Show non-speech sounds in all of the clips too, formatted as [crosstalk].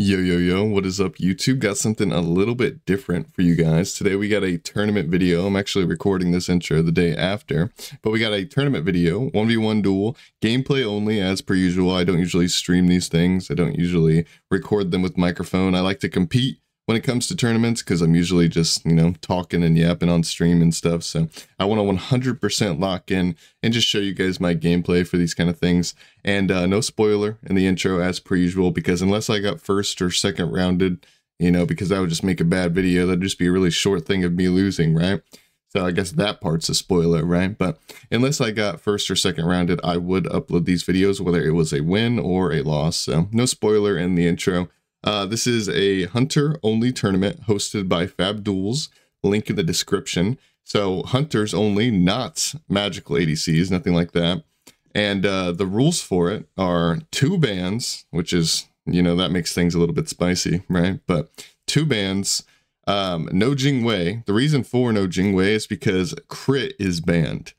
Yo, yo, yo, what is up, YouTube? Got something a little bit different for you guys. Today we got a tournament video. I'm actually recording this intro the day after, but we got a tournament video, 1v1 duel, gameplay only as per usual. I don't usually stream these things. I don't usually record them with microphone. I like to compete when it comes to tournaments because I'm usually just, you know, talking and yapping on stream and stuff. So I want to 100% lock in and just show you guys my gameplay for these kind of things. And uh, no spoiler in the intro as per usual because unless I got first or second rounded, you know, because that would just make a bad video. That'd just be a really short thing of me losing, right? So I guess that part's a spoiler, right? But unless I got first or second rounded, I would upload these videos, whether it was a win or a loss. So no spoiler in the intro. Uh, this is a hunter only tournament hosted by Fabduls. Link in the description. So hunters only, not magical ADCs, nothing like that. And uh, the rules for it are two bans, which is you know that makes things a little bit spicy, right? But two bans. Um, no Jing Wei. The reason for no Jing Wei is because crit is banned.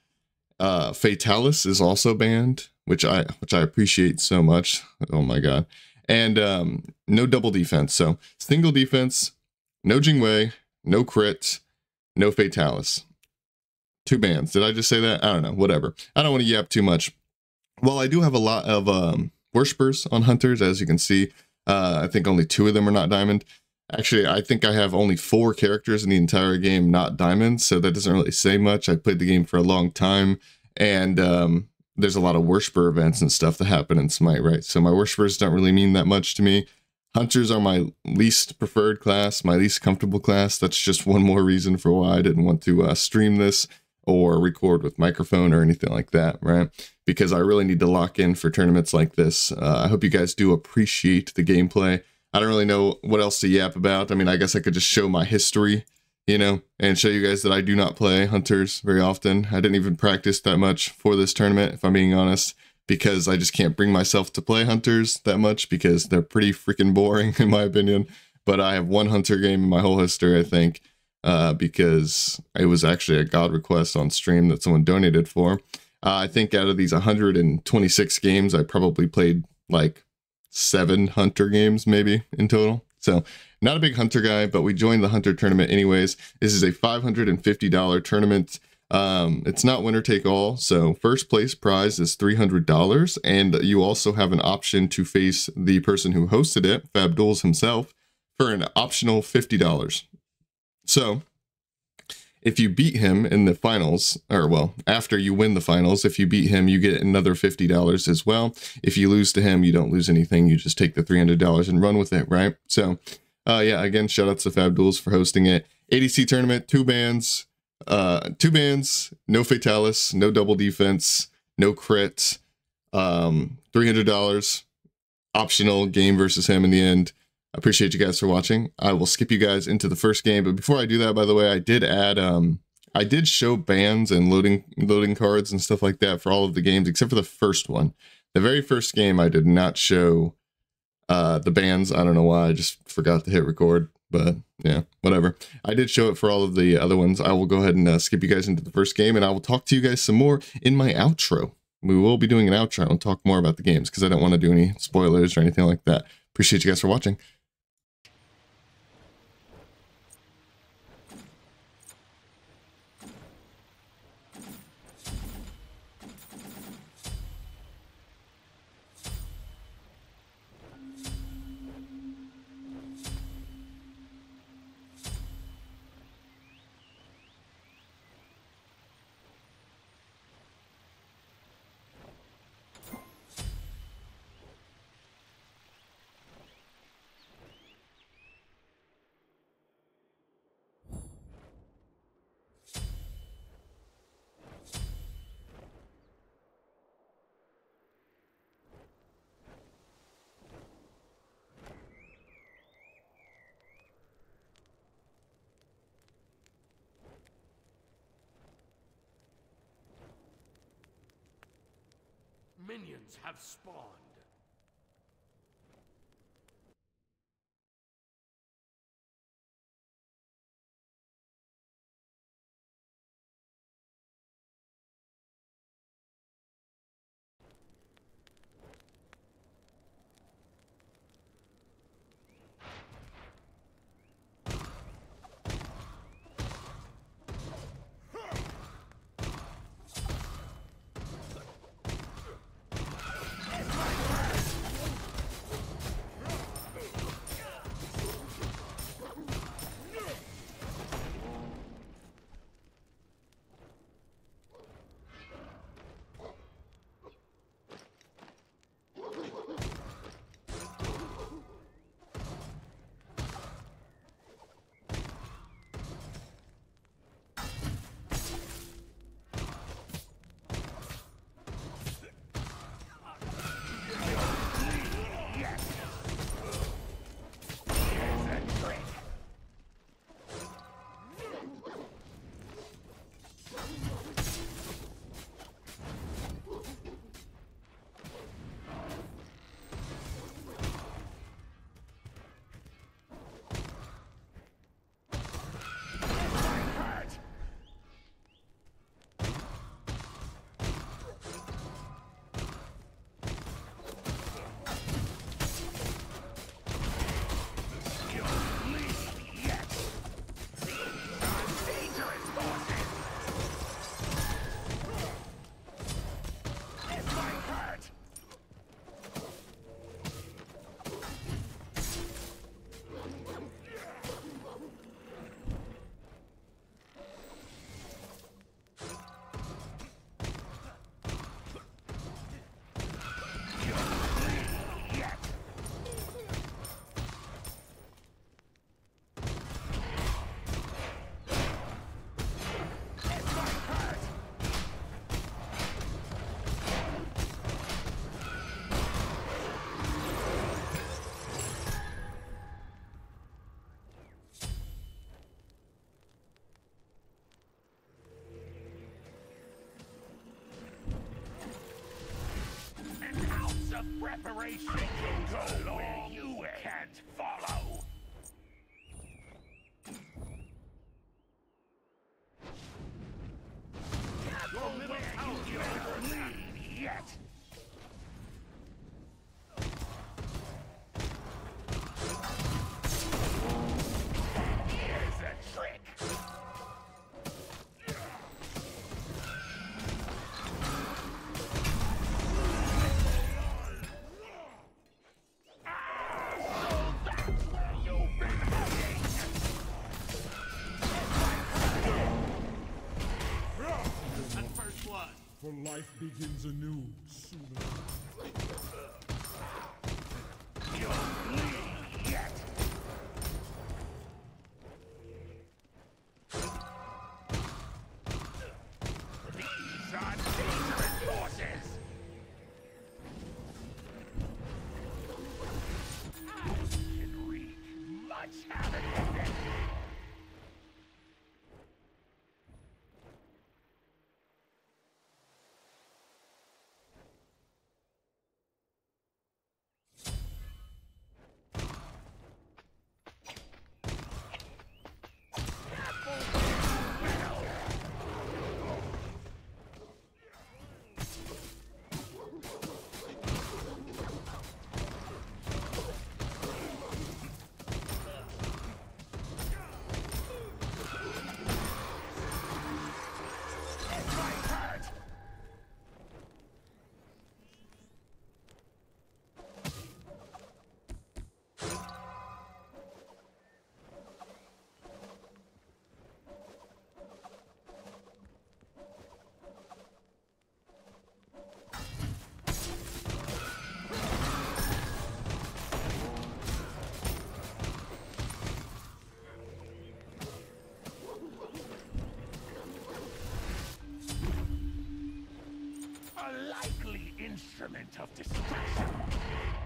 Uh, Fatalis is also banned, which I which I appreciate so much. Oh my god and um, no double defense. So single defense, no Jing Wei, no crit, no Fatalis. Two bans. Did I just say that? I don't know. Whatever. I don't want to yap too much. Well, I do have a lot of um, worshippers on hunters, as you can see. Uh, I think only two of them are not diamond. Actually, I think I have only four characters in the entire game not diamond, so that doesn't really say much. I played the game for a long time, and um, there's a lot of worshiper events and stuff that happen in Smite, right? So my worshipers don't really mean that much to me. Hunters are my least preferred class, my least comfortable class. That's just one more reason for why I didn't want to uh, stream this or record with microphone or anything like that, right? Because I really need to lock in for tournaments like this. Uh, I hope you guys do appreciate the gameplay. I don't really know what else to yap about. I mean, I guess I could just show my history you know, and show you guys that I do not play hunters very often. I didn't even practice that much for this tournament, if I'm being honest, because I just can't bring myself to play hunters that much because they're pretty freaking boring, [laughs] in my opinion. But I have one hunter game in my whole history, I think, uh, because it was actually a God request on stream that someone donated for. Uh, I think out of these 126 games, I probably played like seven hunter games, maybe in total. So not a big hunter guy, but we joined the hunter tournament anyways. This is a $550 tournament. Um, it's not winner take all, so first place prize is $300, and you also have an option to face the person who hosted it, Fabduls himself, for an optional $50. So, if you beat him in the finals, or well, after you win the finals, if you beat him, you get another $50 as well. If you lose to him, you don't lose anything. You just take the $300 and run with it, right? So, uh, yeah, again, shout out to Fabduls for hosting it. ADC tournament, two bands, uh, two bands, no fatalis, no double defense, no crit, um, $300 optional game versus him in the end. I appreciate you guys for watching. I will skip you guys into the first game, but before I do that, by the way, I did add, um, I did show bands and loading loading cards and stuff like that for all of the games except for the first one. The very first game, I did not show uh, the bands, I don't know why, I just forgot to hit record, but yeah, whatever. I did show it for all of the other ones. I will go ahead and uh, skip you guys into the first game, and I will talk to you guys some more in my outro. We will be doing an outro and talk more about the games because I don't want to do any spoilers or anything like that. Appreciate you guys for watching. Reparation can go where you can't follow. begins anew. Likely instrument of destruction.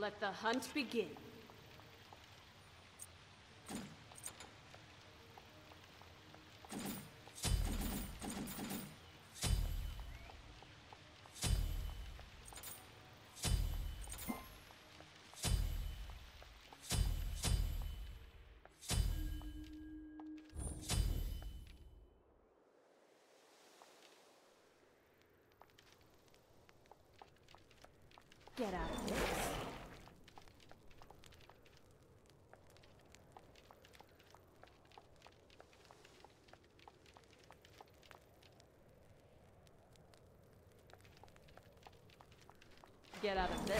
Let the hunt begin. Get out of this. Get out of this.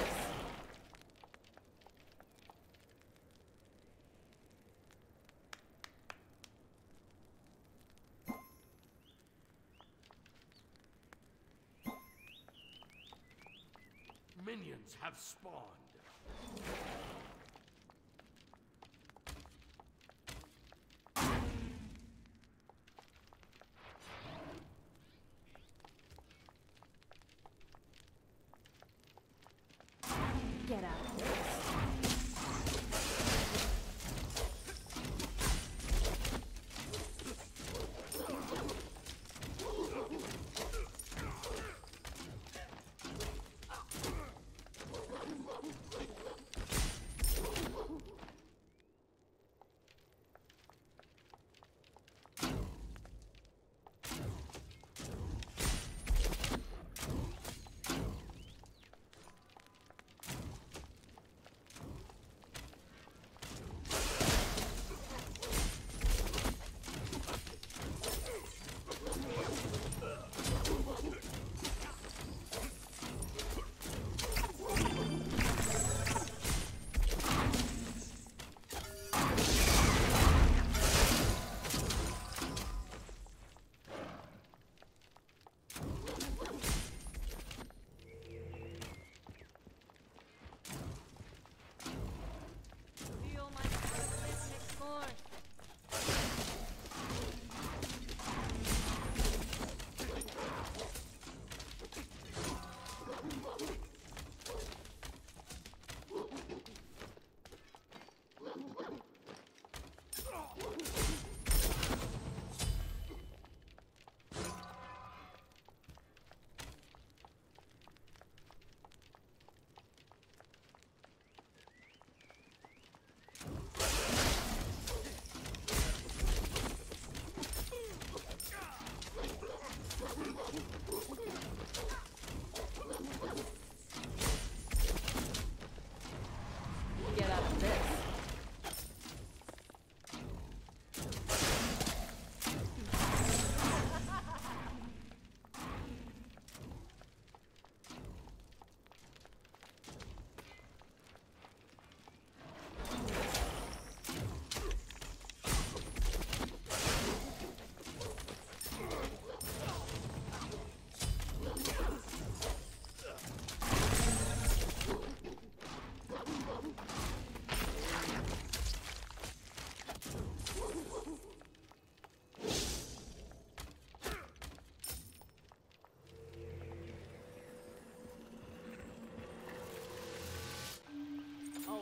Minions have spawned. Get out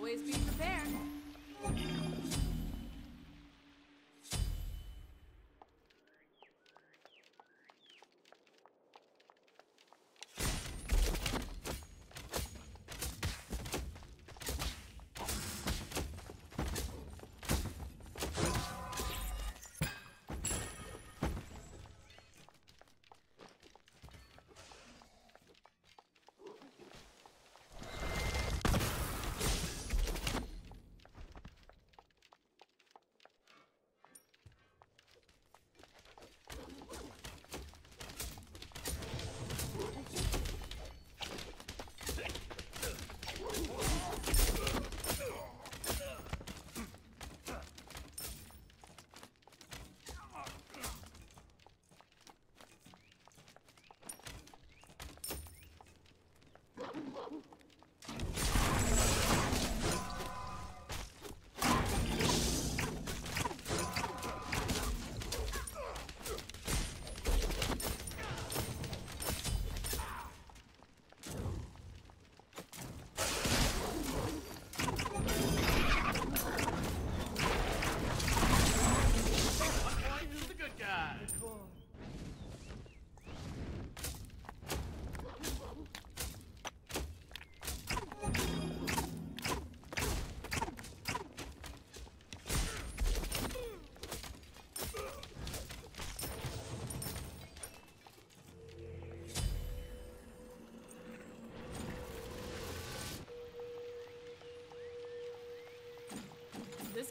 Always be prepared.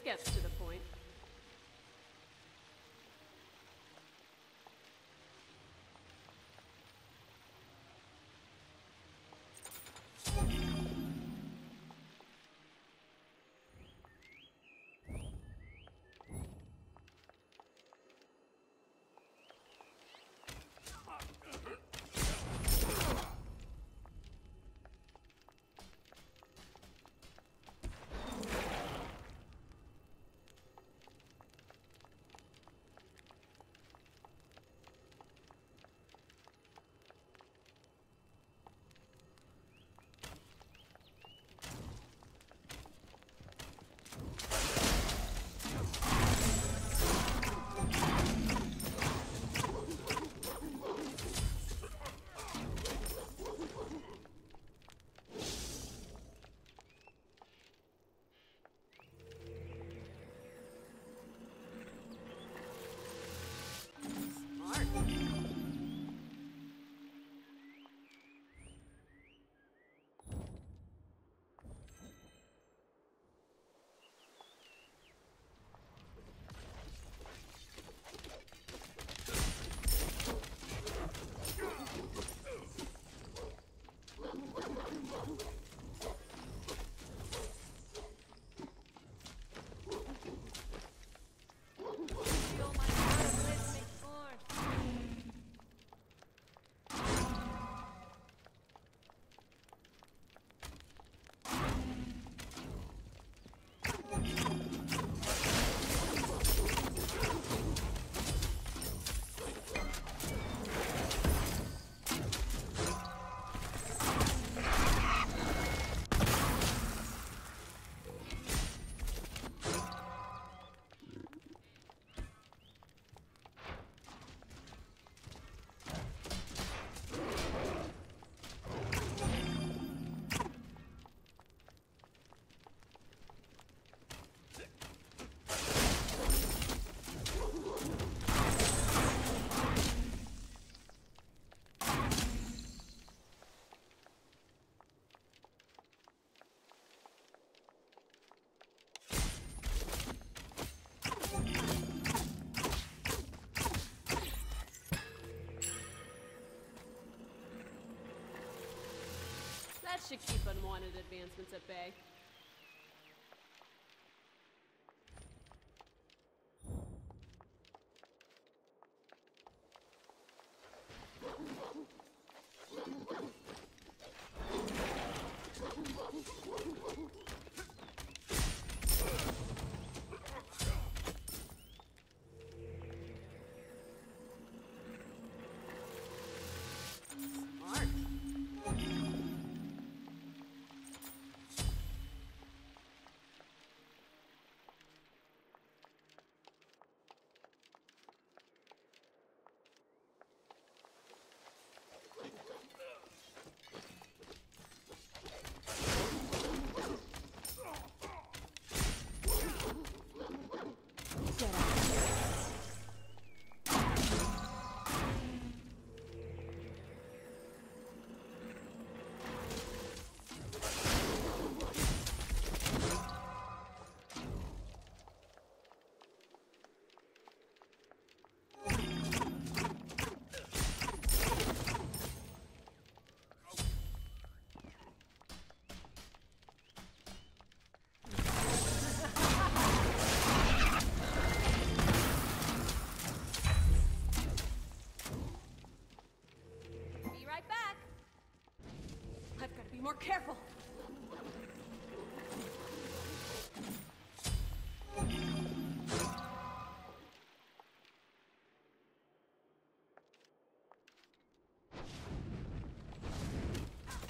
Gets to the That should keep unwanted advancements at bay. Careful.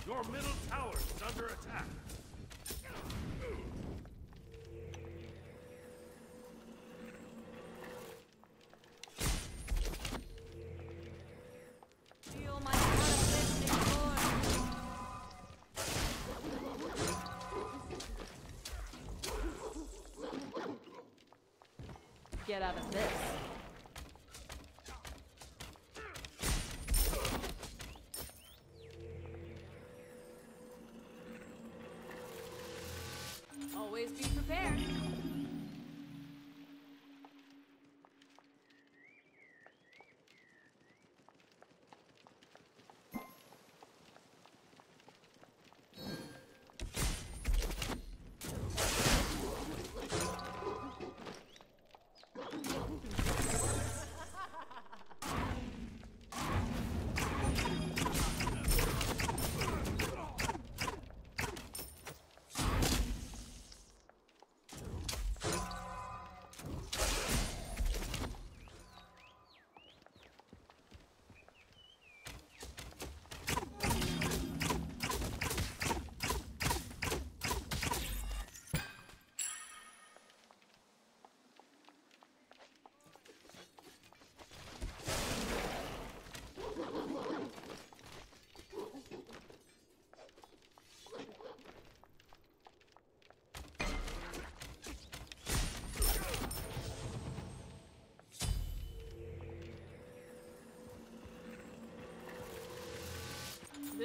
Your middle tower is under attack. Get out of this.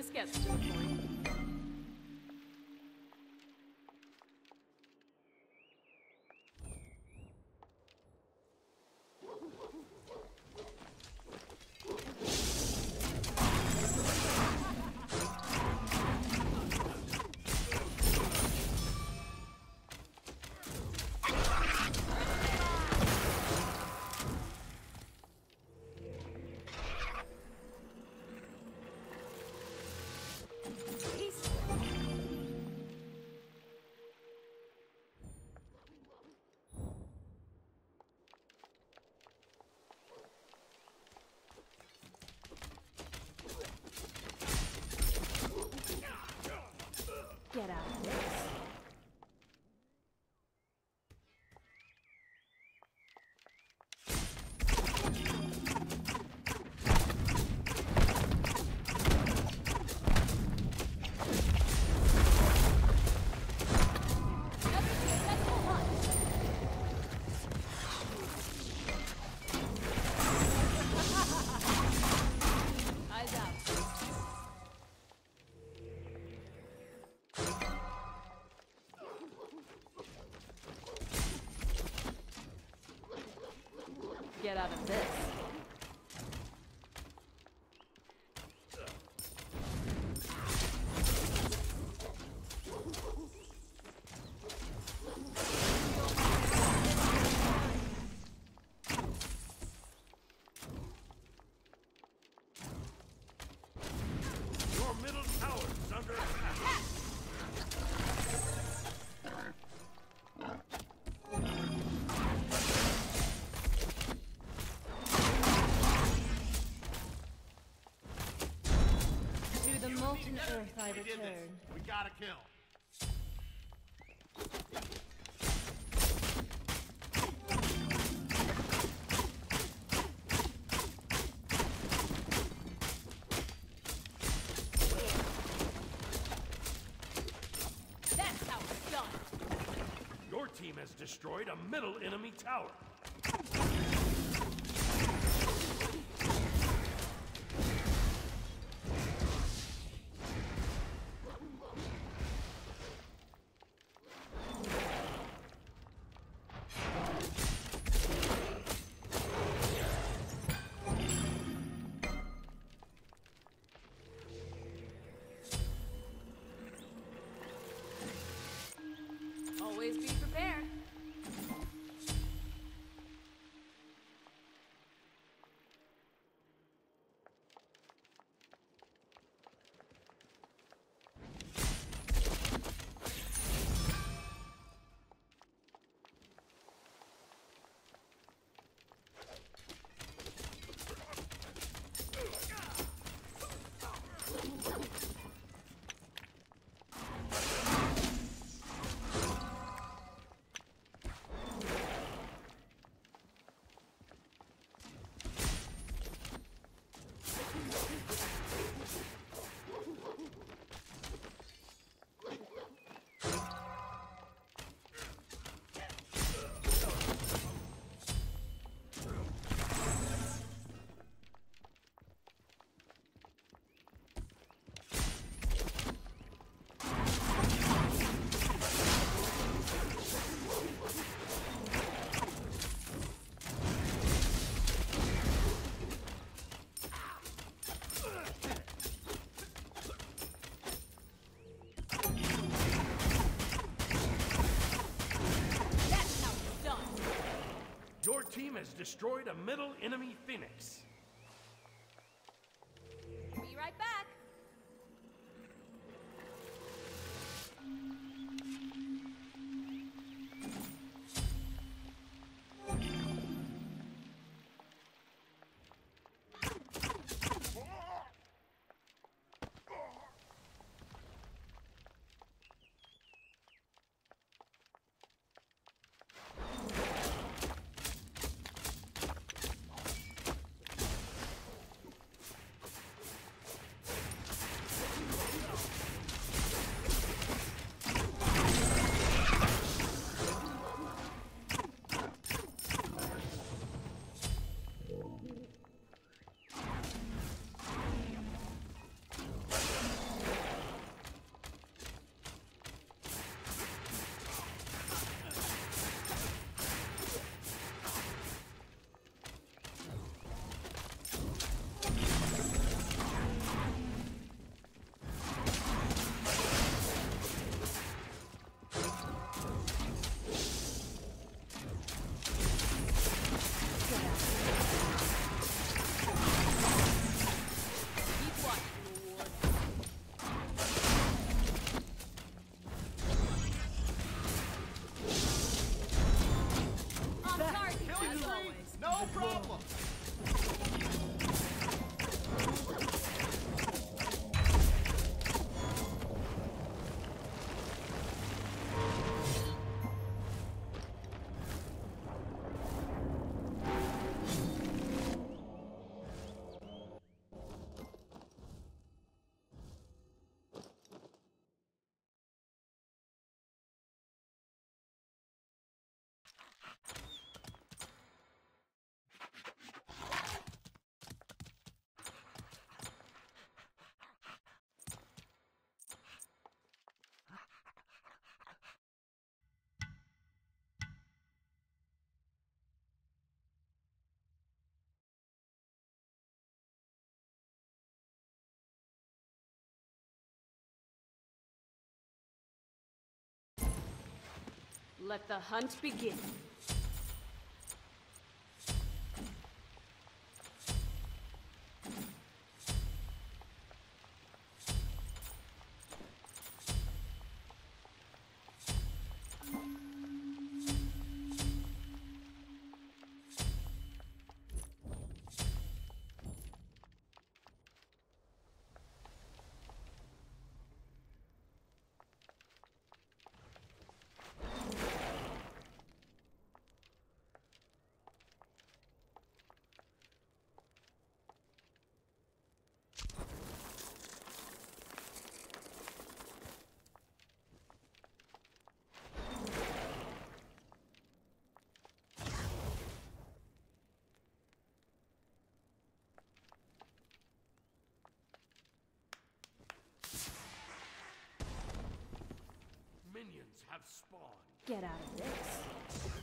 This gets to the point. Get out of this. Did this. We gotta kill. That's how it's done. Your team has destroyed a middle enemy tower. Team has destroyed a middle enemy Let the hunt begin. Have spawned. Get out of this.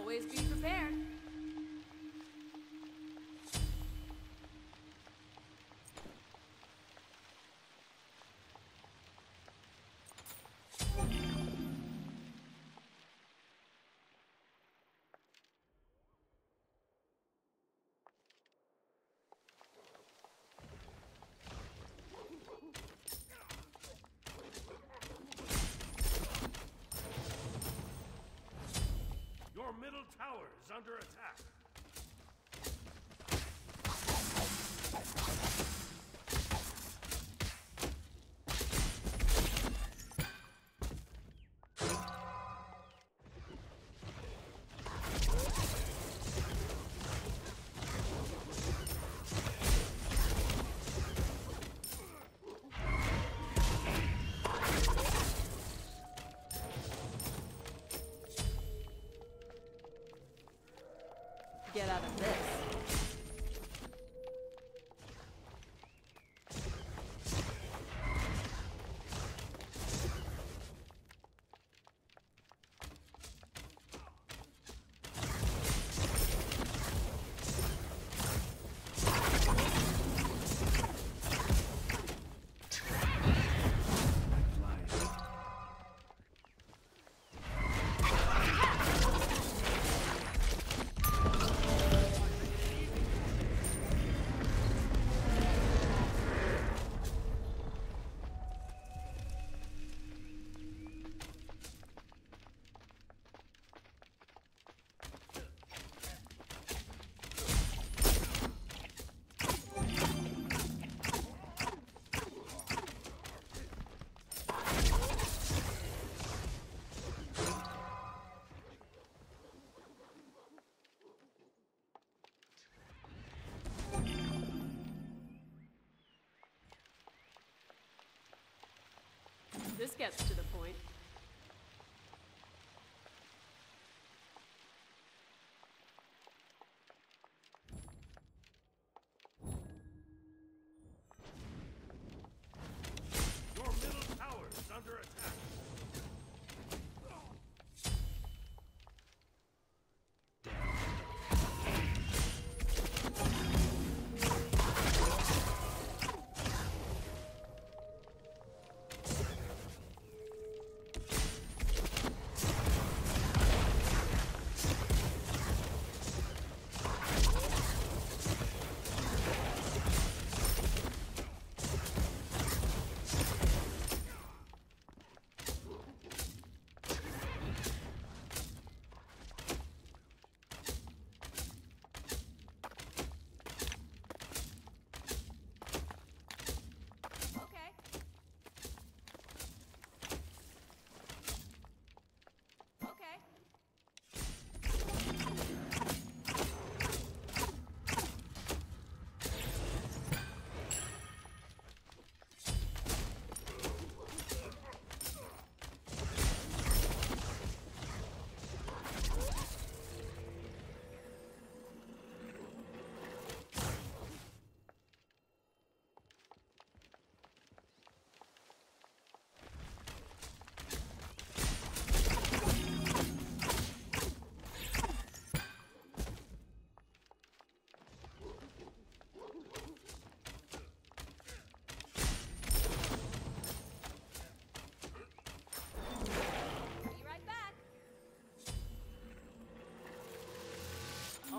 Always be prepared. Under attack. Get out of this. This gets to the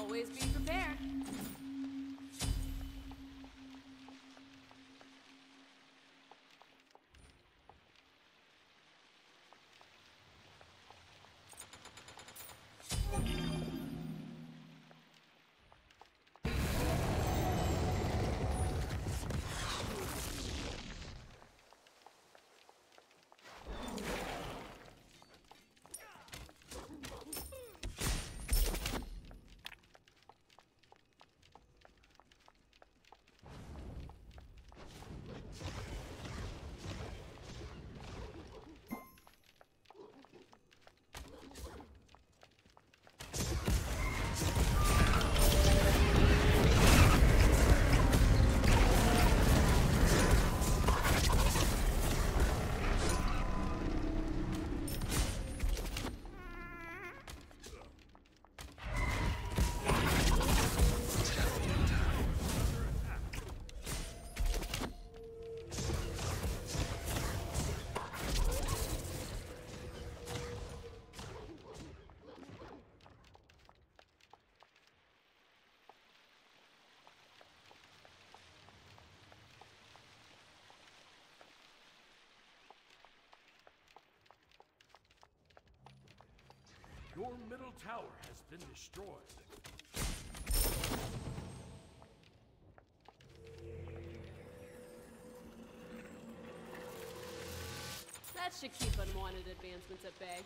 Always be prepared. Your middle tower has been destroyed. That should keep unwanted advancements at bay.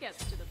Gets to the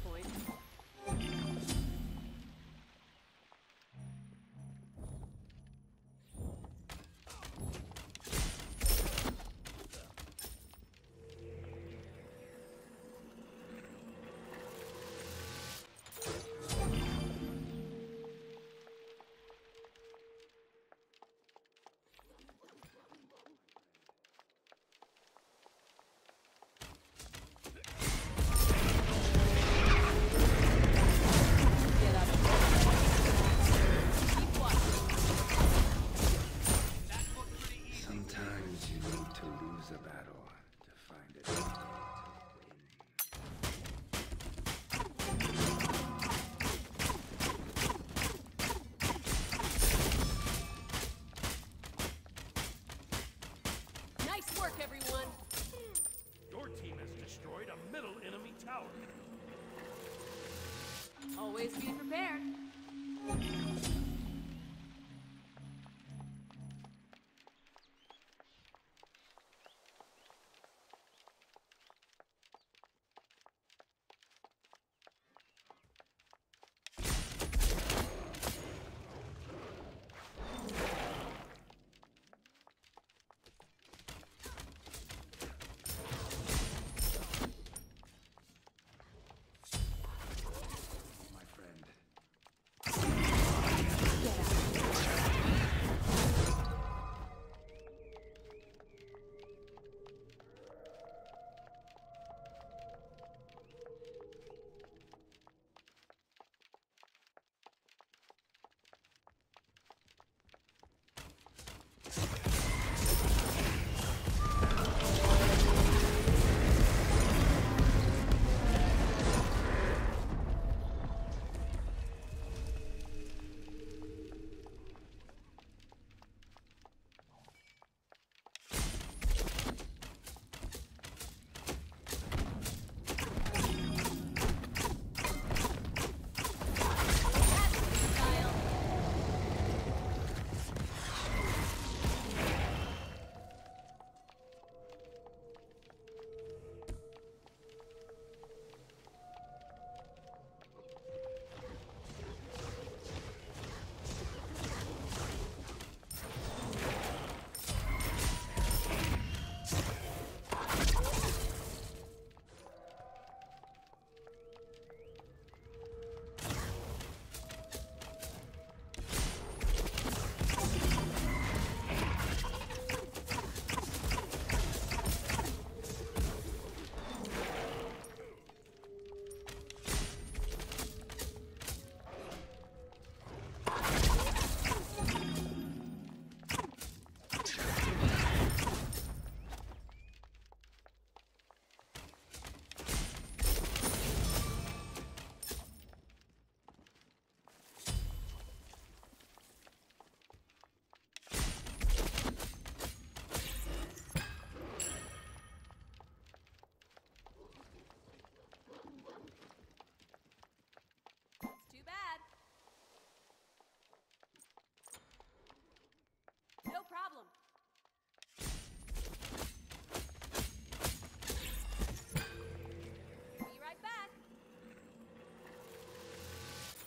Always be prepared.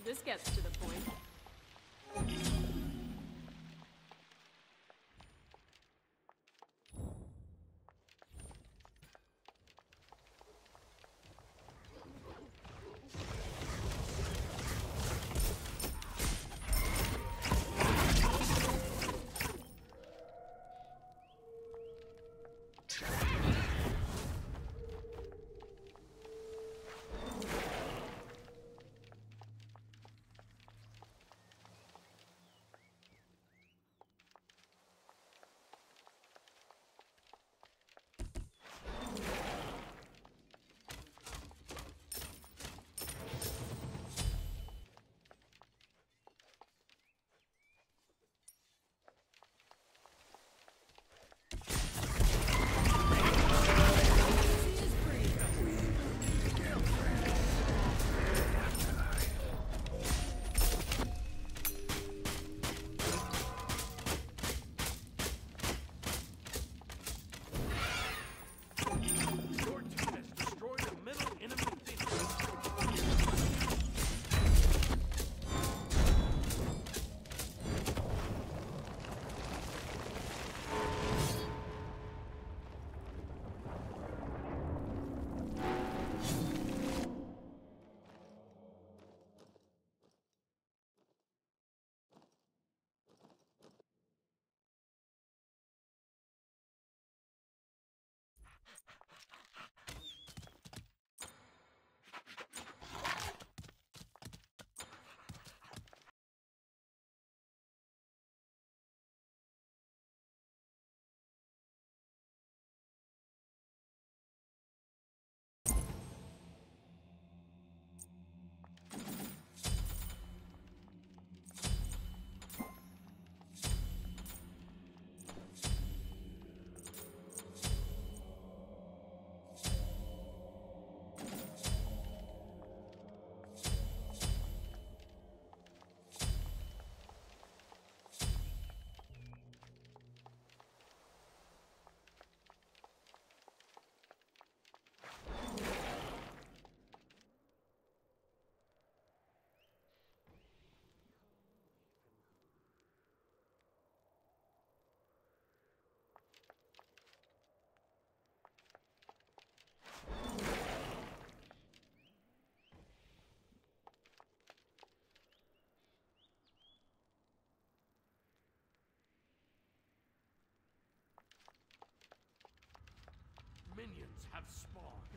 This gets to the point.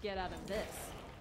Get out of this.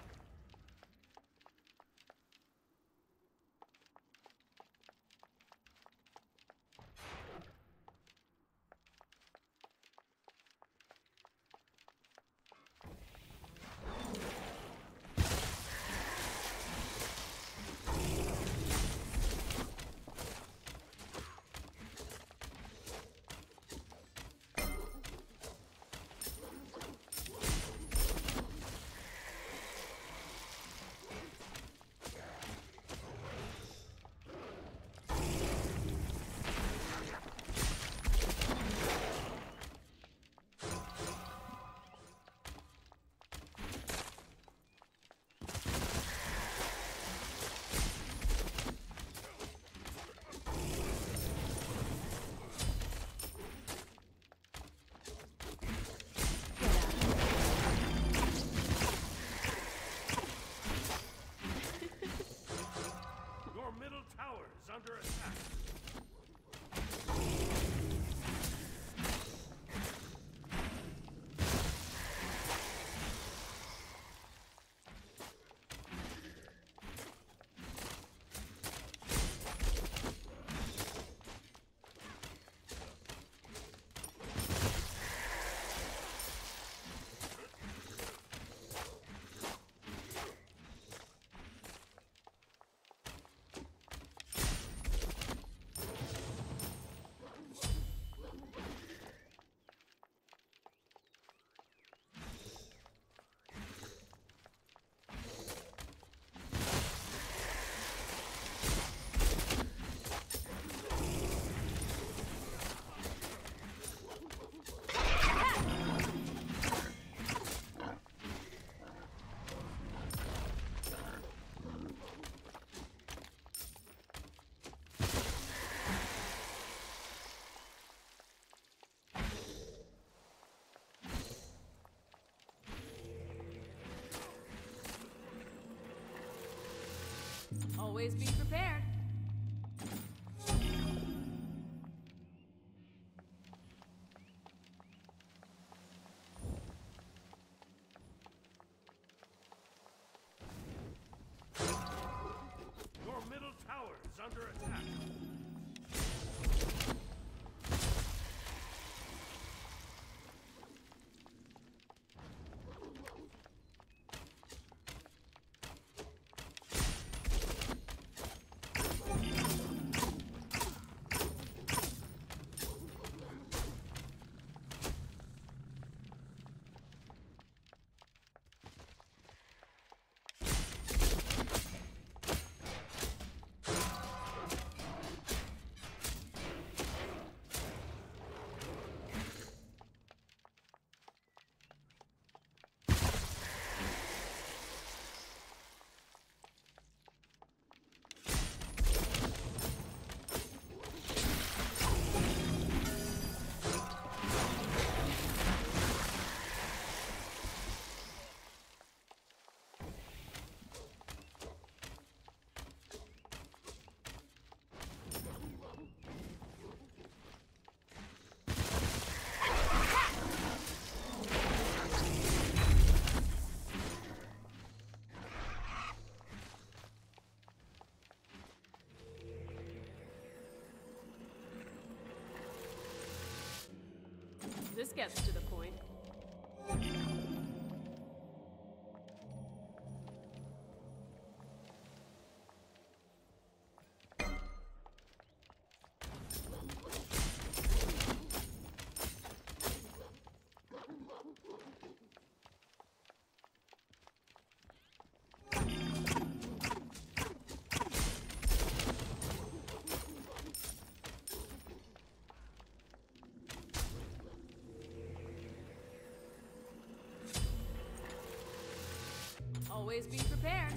Always be prepared. Your middle tower is under attack. This gets to the Always be prepared.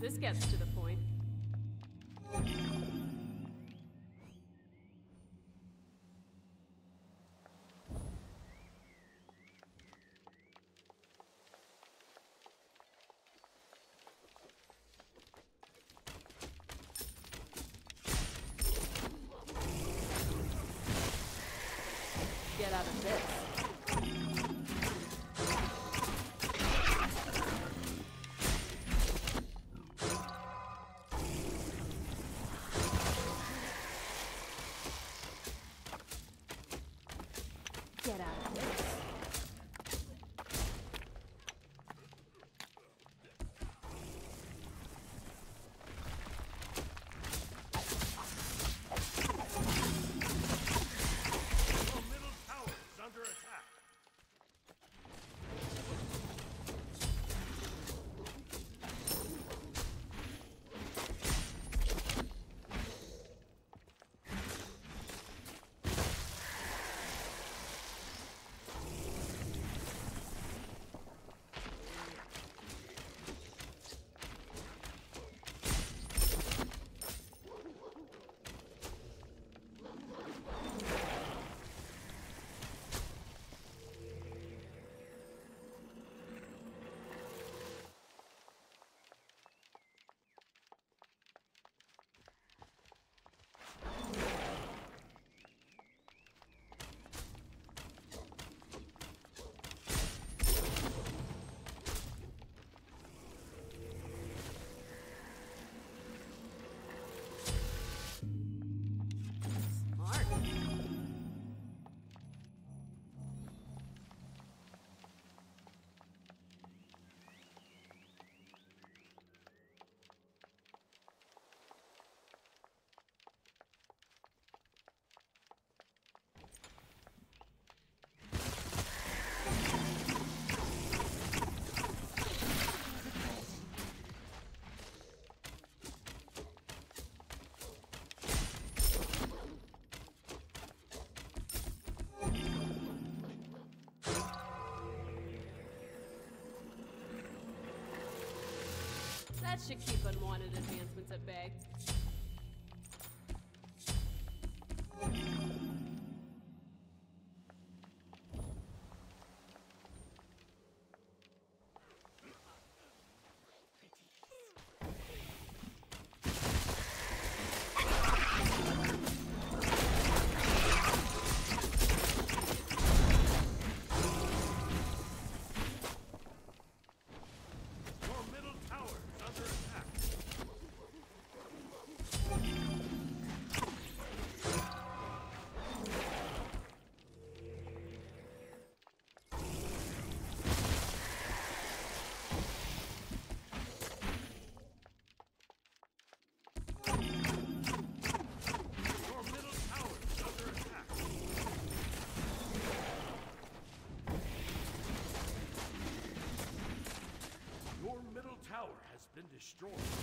This gets to the That should keep unwanted advancements at bay. Destroyed.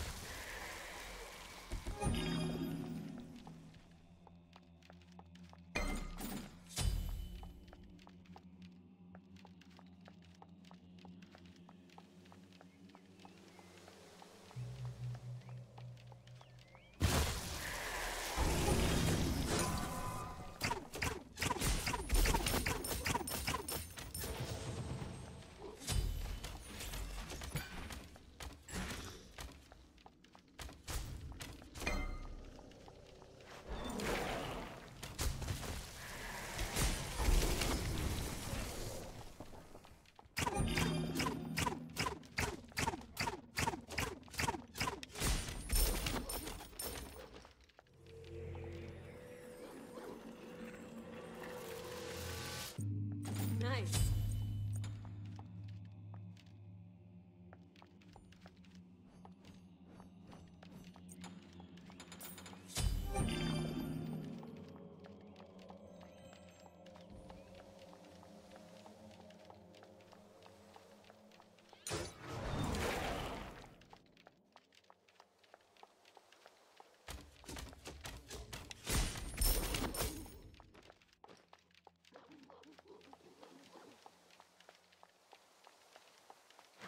Nice.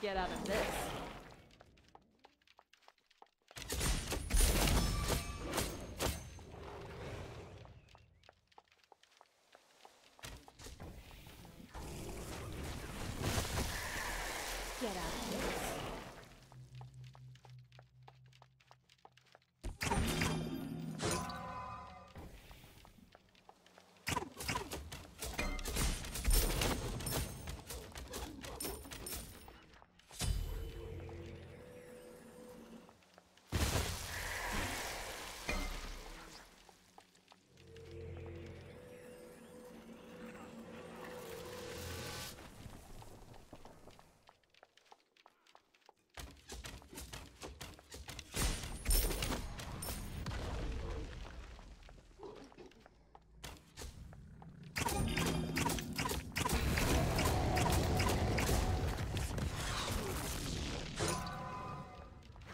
Get out of this.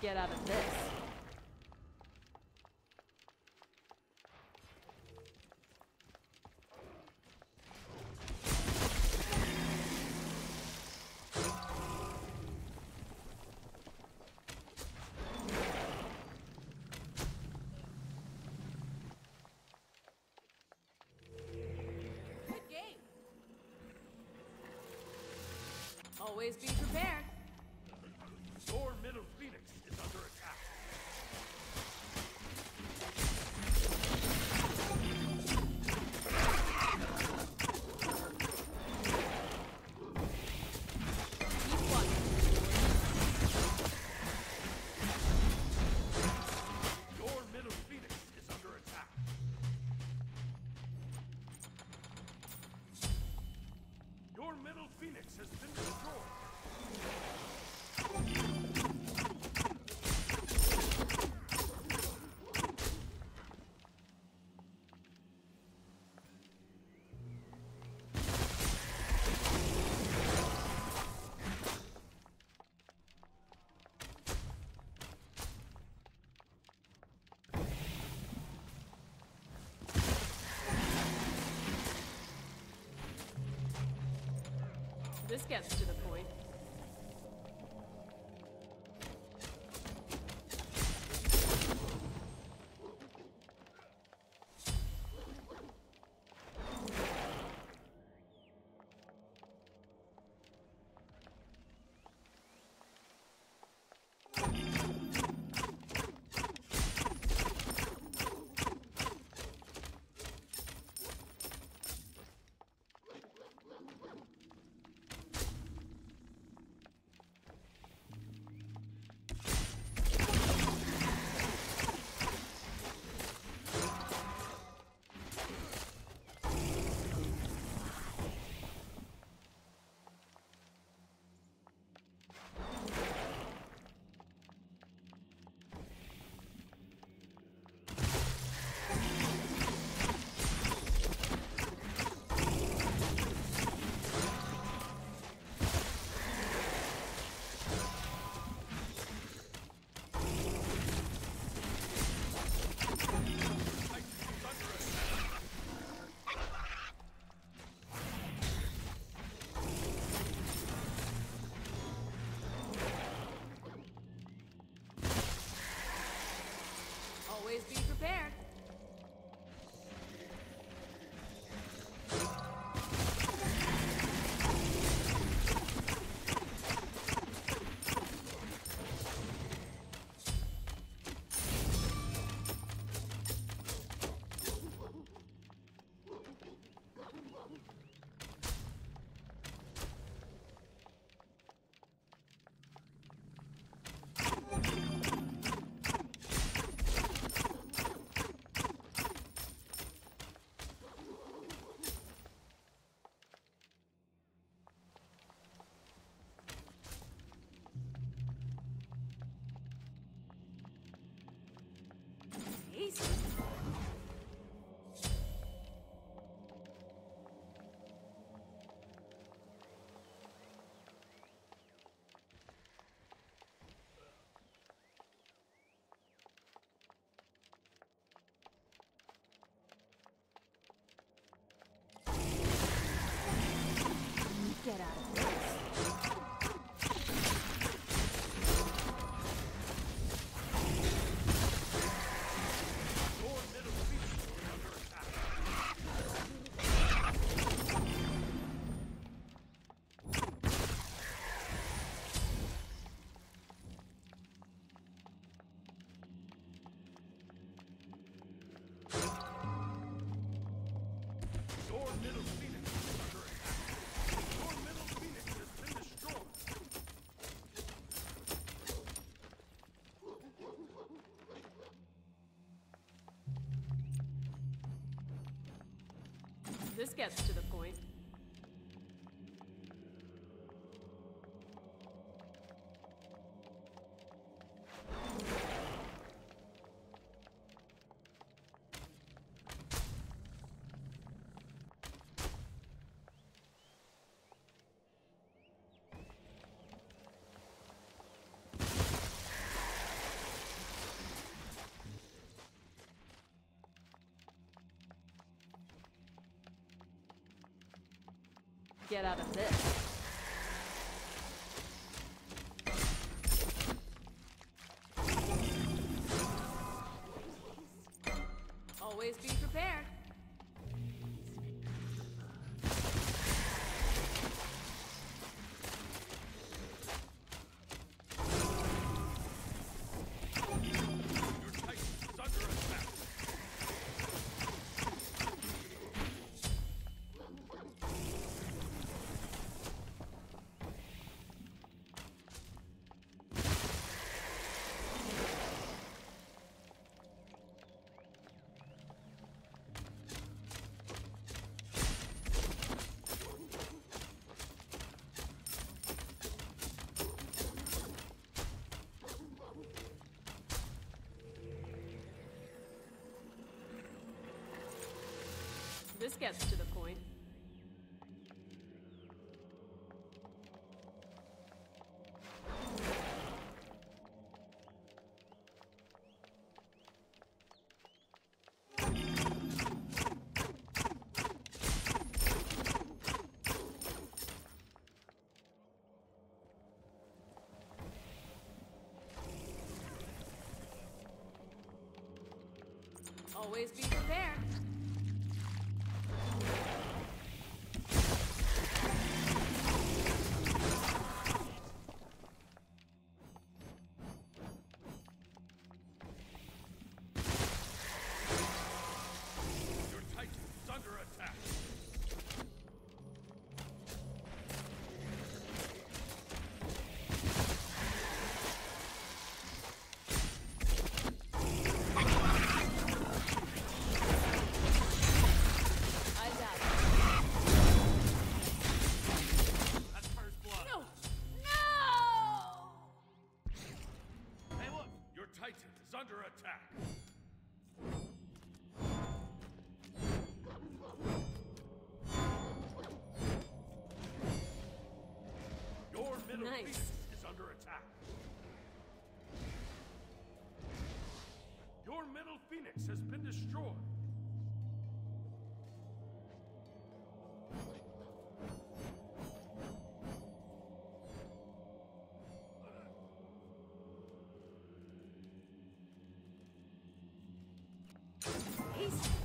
Get out of this. Always be prepared. This gets to the liberado. This gets to the point. Get out of this. This gets to the Nice. Is under attack. Your middle Phoenix has been destroyed. He's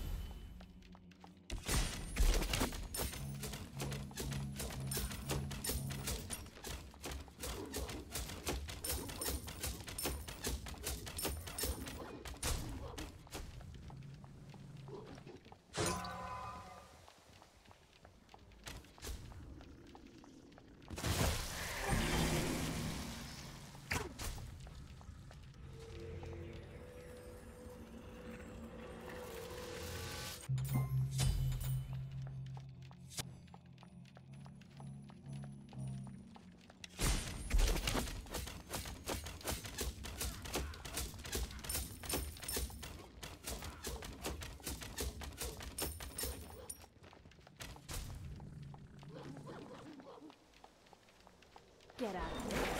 Get out of this.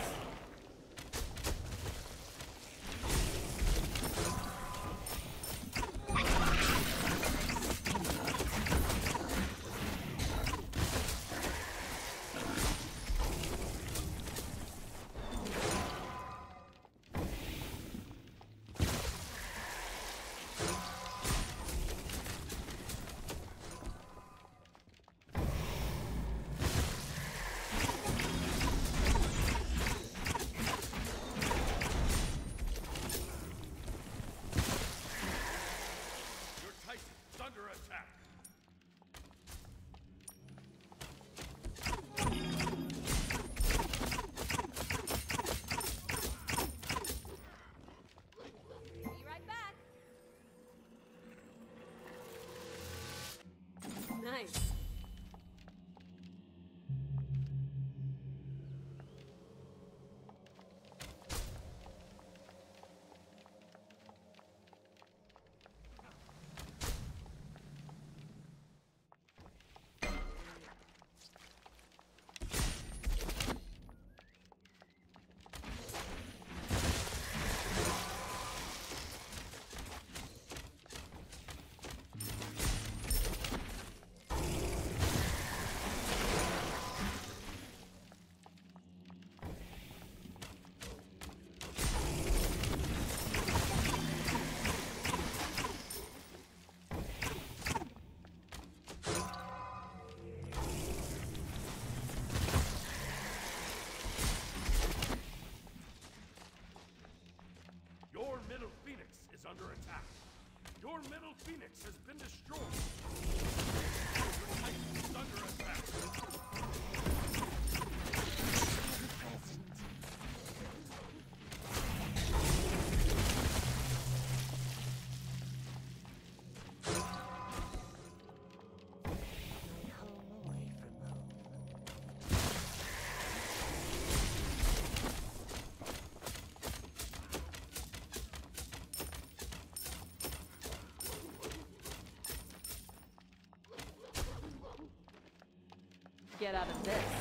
Get out of this?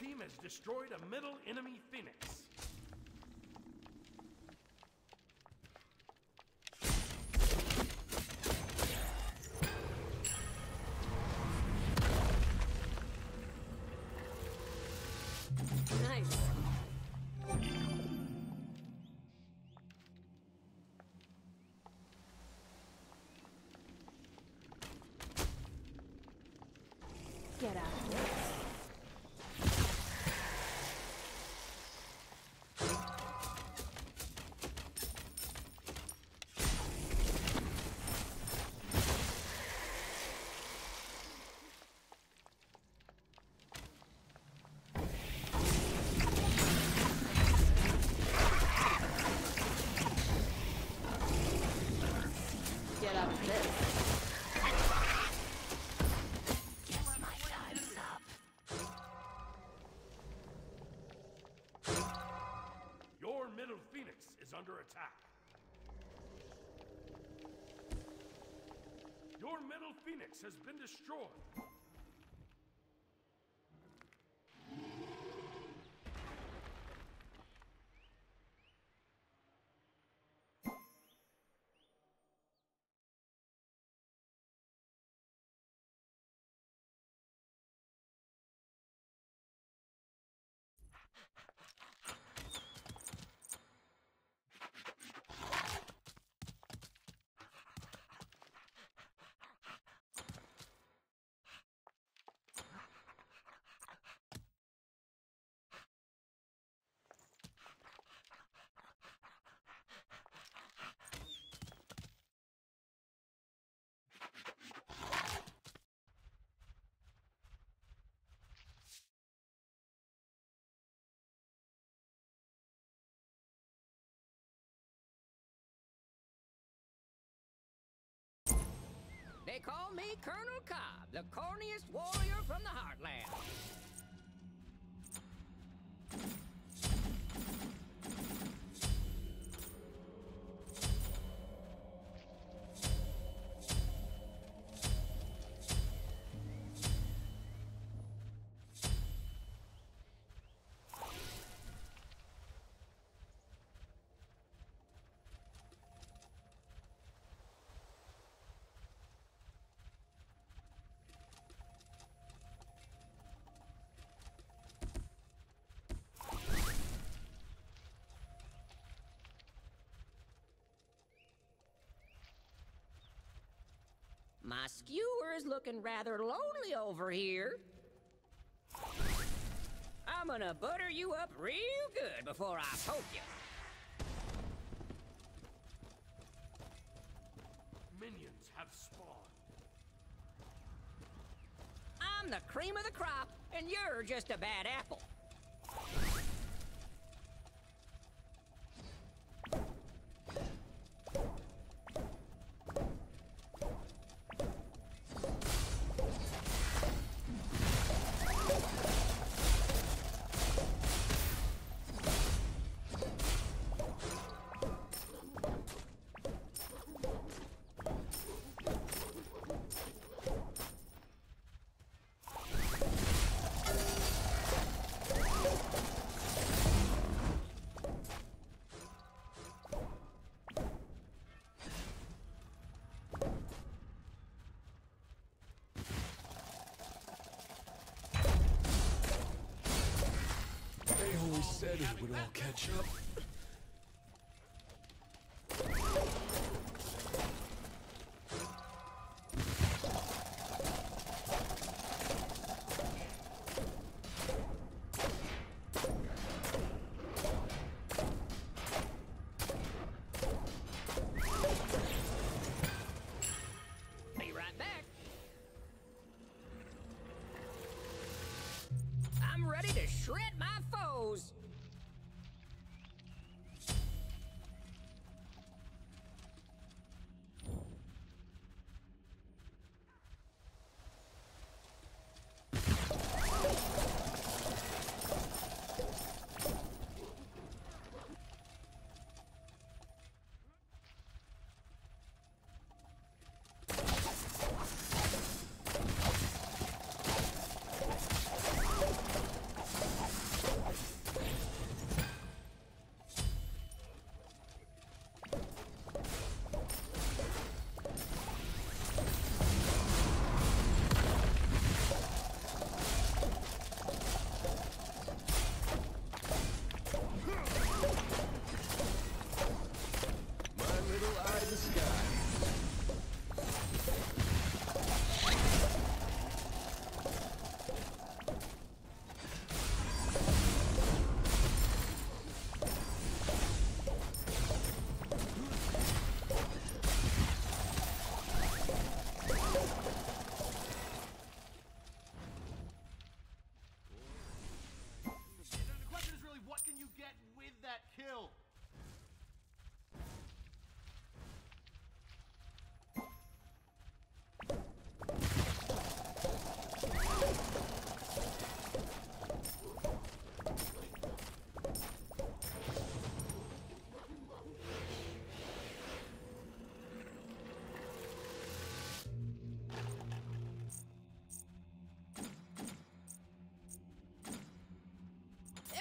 Team has destroyed a middle enemy phoenix. Get out phoenix has been destroyed. They call me Colonel Cobb, the corniest warrior from the heartland. My skewer is looking rather lonely over here. I'm gonna butter you up real good before I poke you. Minions have spawned. I'm the cream of the crop, and you're just a bad apple. will catch up.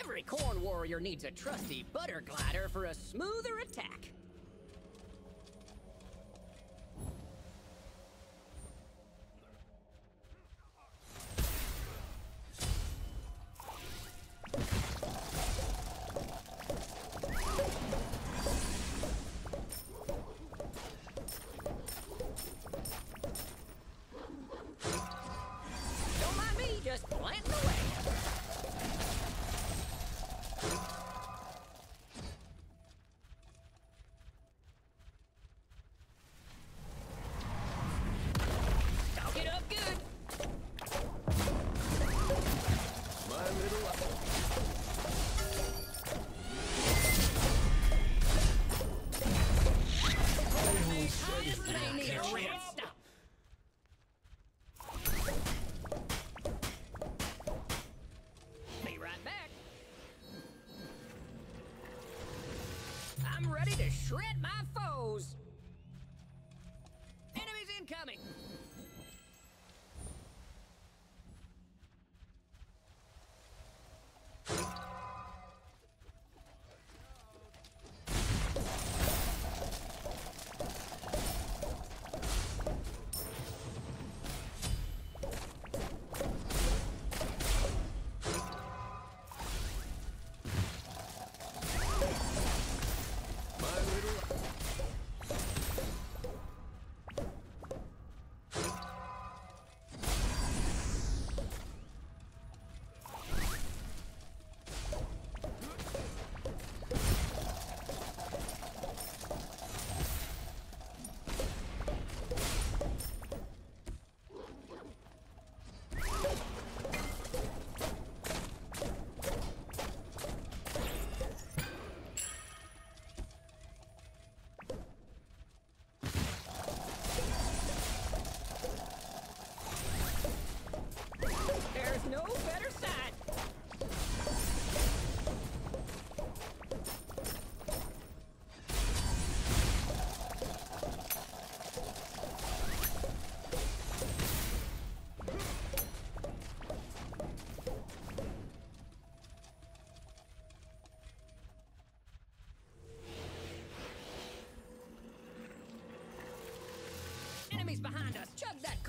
Every corn warrior needs a trusty butter glider for a smoother attack.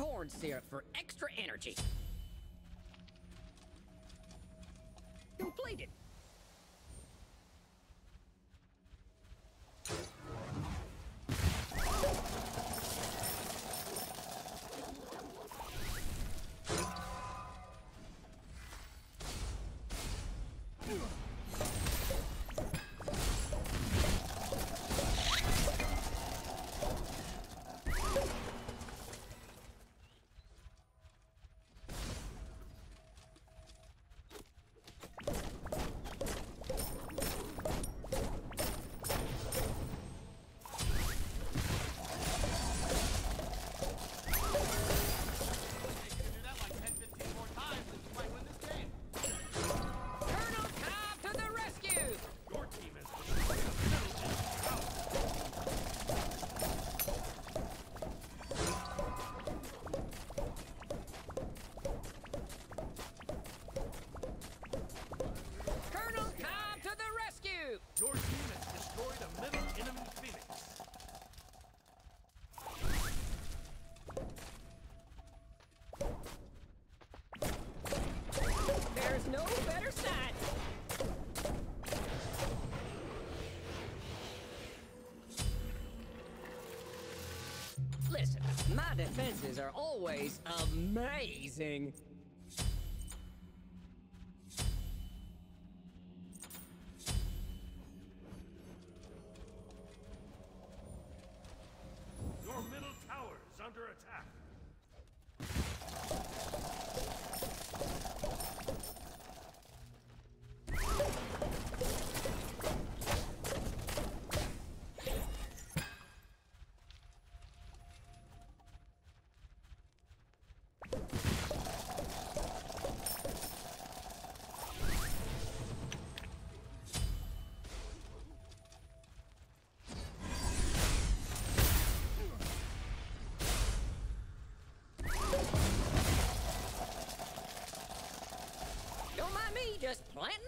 corn syrup for extra energy. No better shot. Listen, my defenses are always amazing. just plant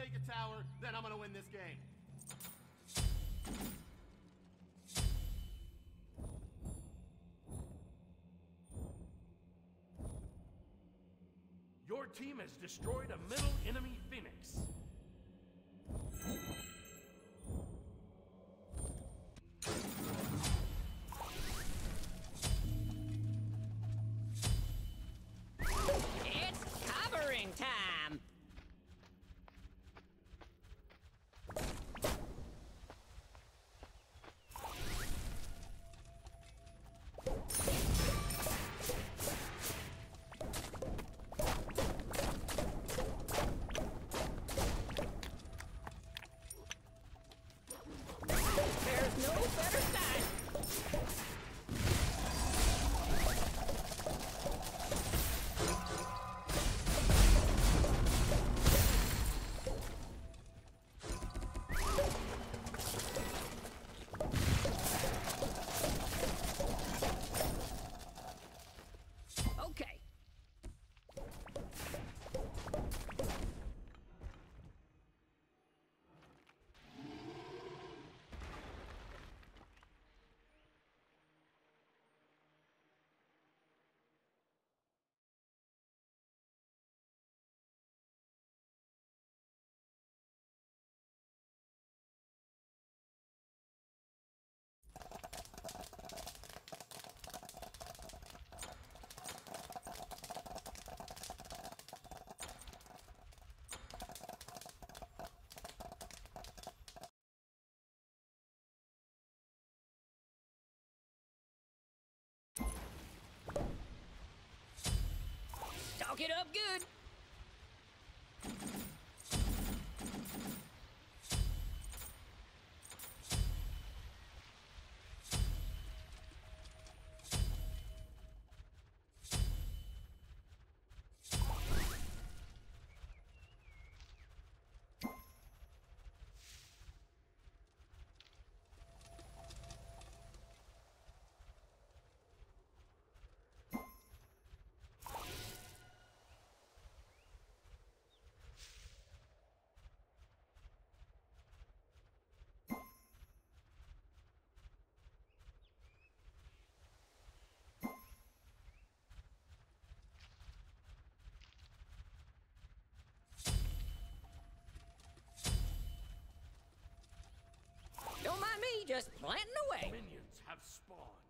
take a tower, then I'm gonna win this game. Your team has destroyed a middle enemy Phoenix. good. just planting away. Minions have spawned.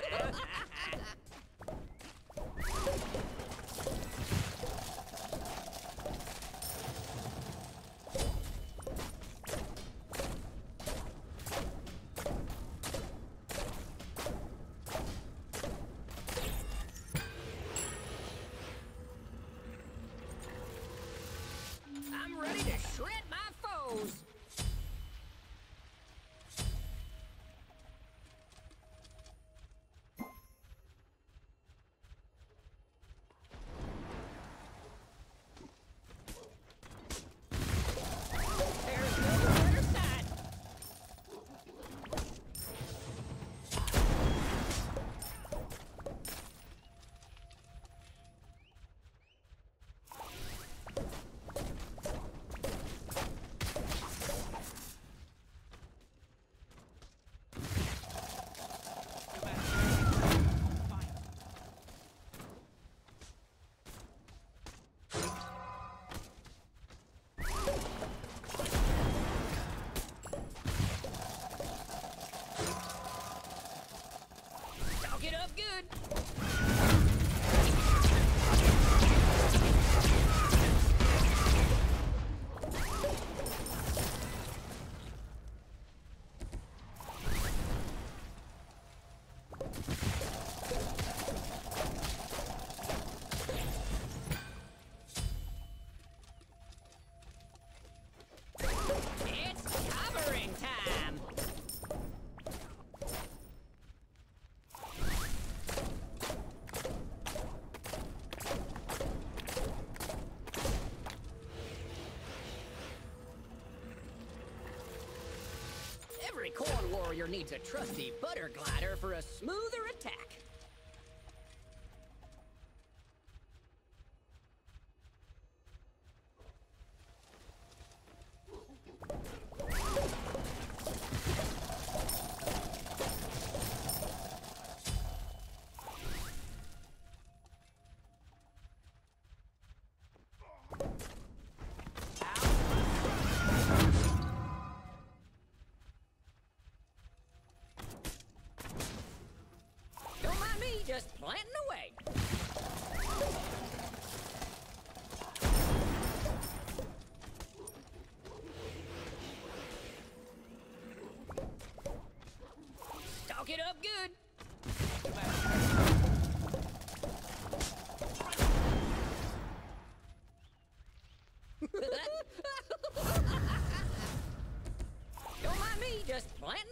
good. your needs a trusty butter glider for a smoother planting away. Stock it up good. [laughs] Don't mind me, just planting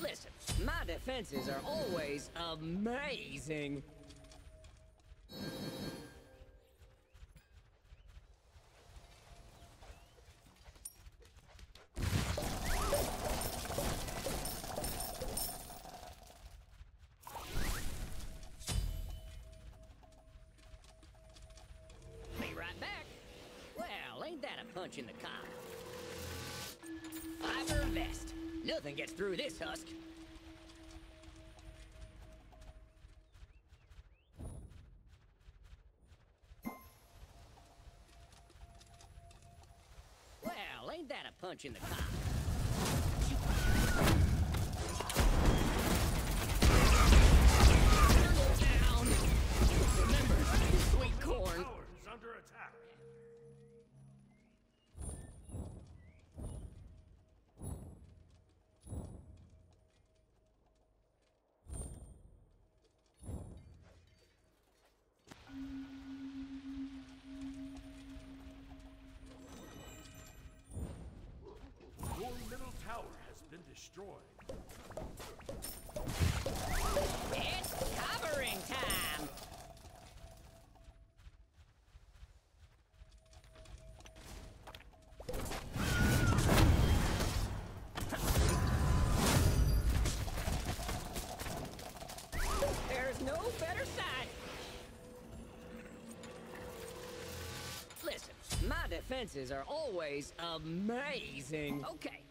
Listen, my defenses are always amazing. Punch in the cock? Destroyed. It's covering time. There's no better side. Listen, my defenses are always amazing. Okay.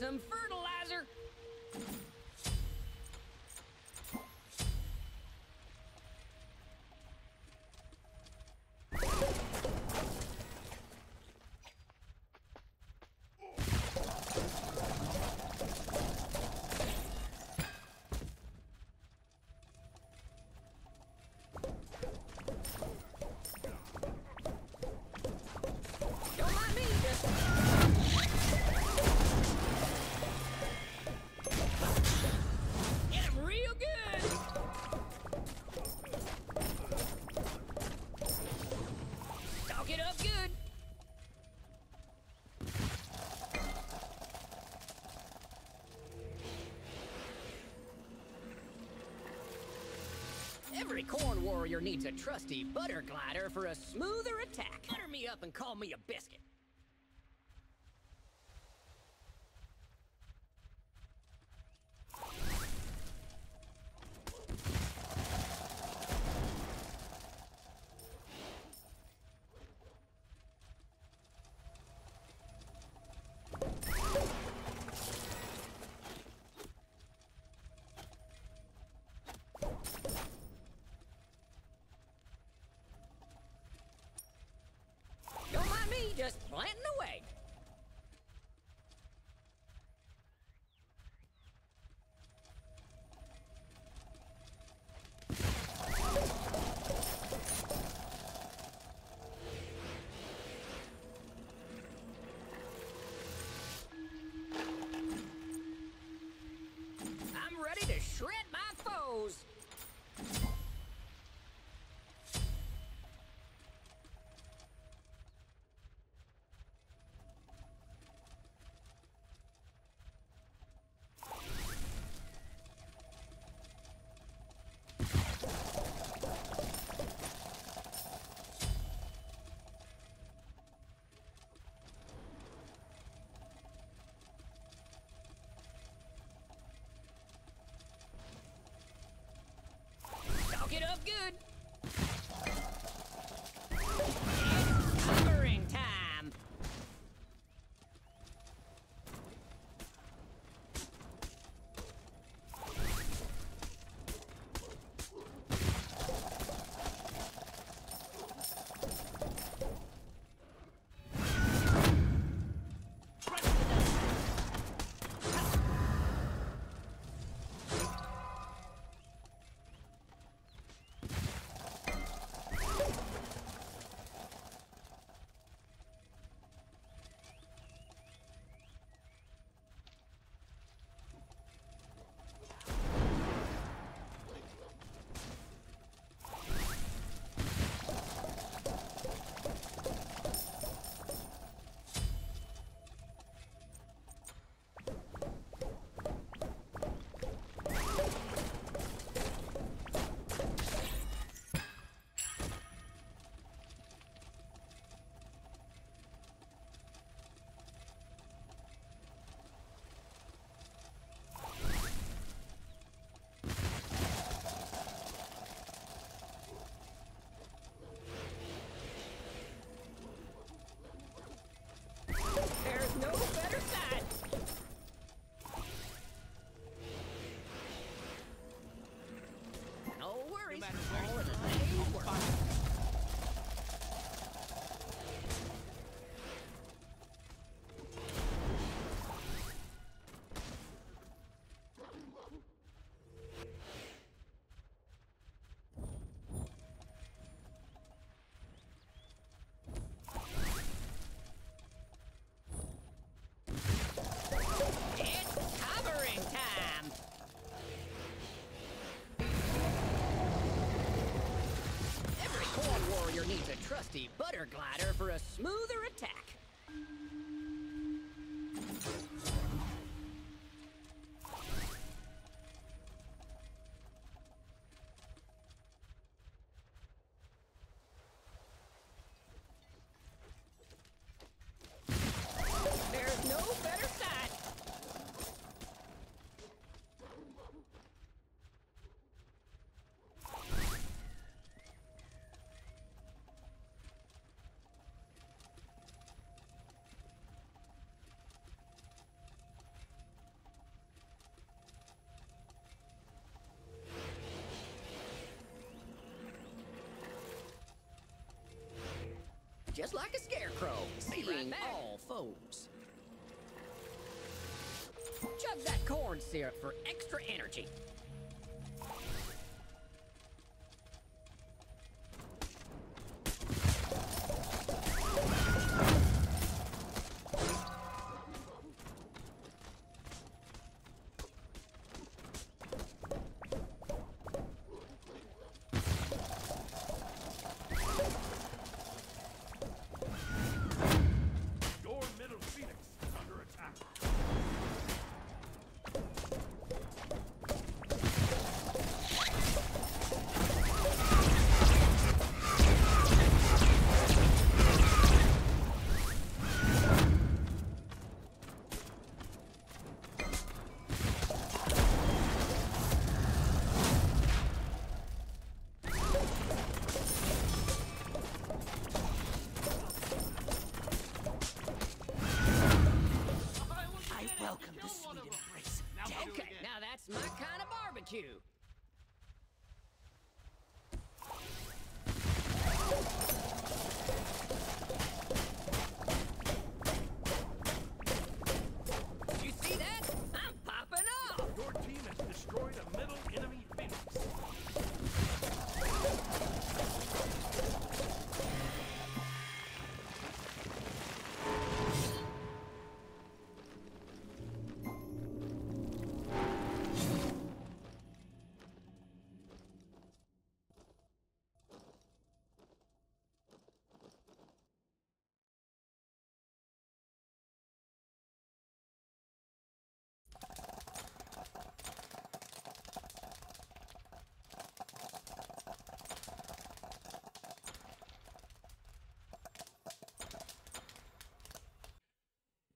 Nothing Every corn warrior needs a trusty butter glider for a smoother attack. Butter me up and call me a biscuit. It up good. Butter glider for a Just like a scarecrow, seeing all foes. Chug that corn syrup for extra energy.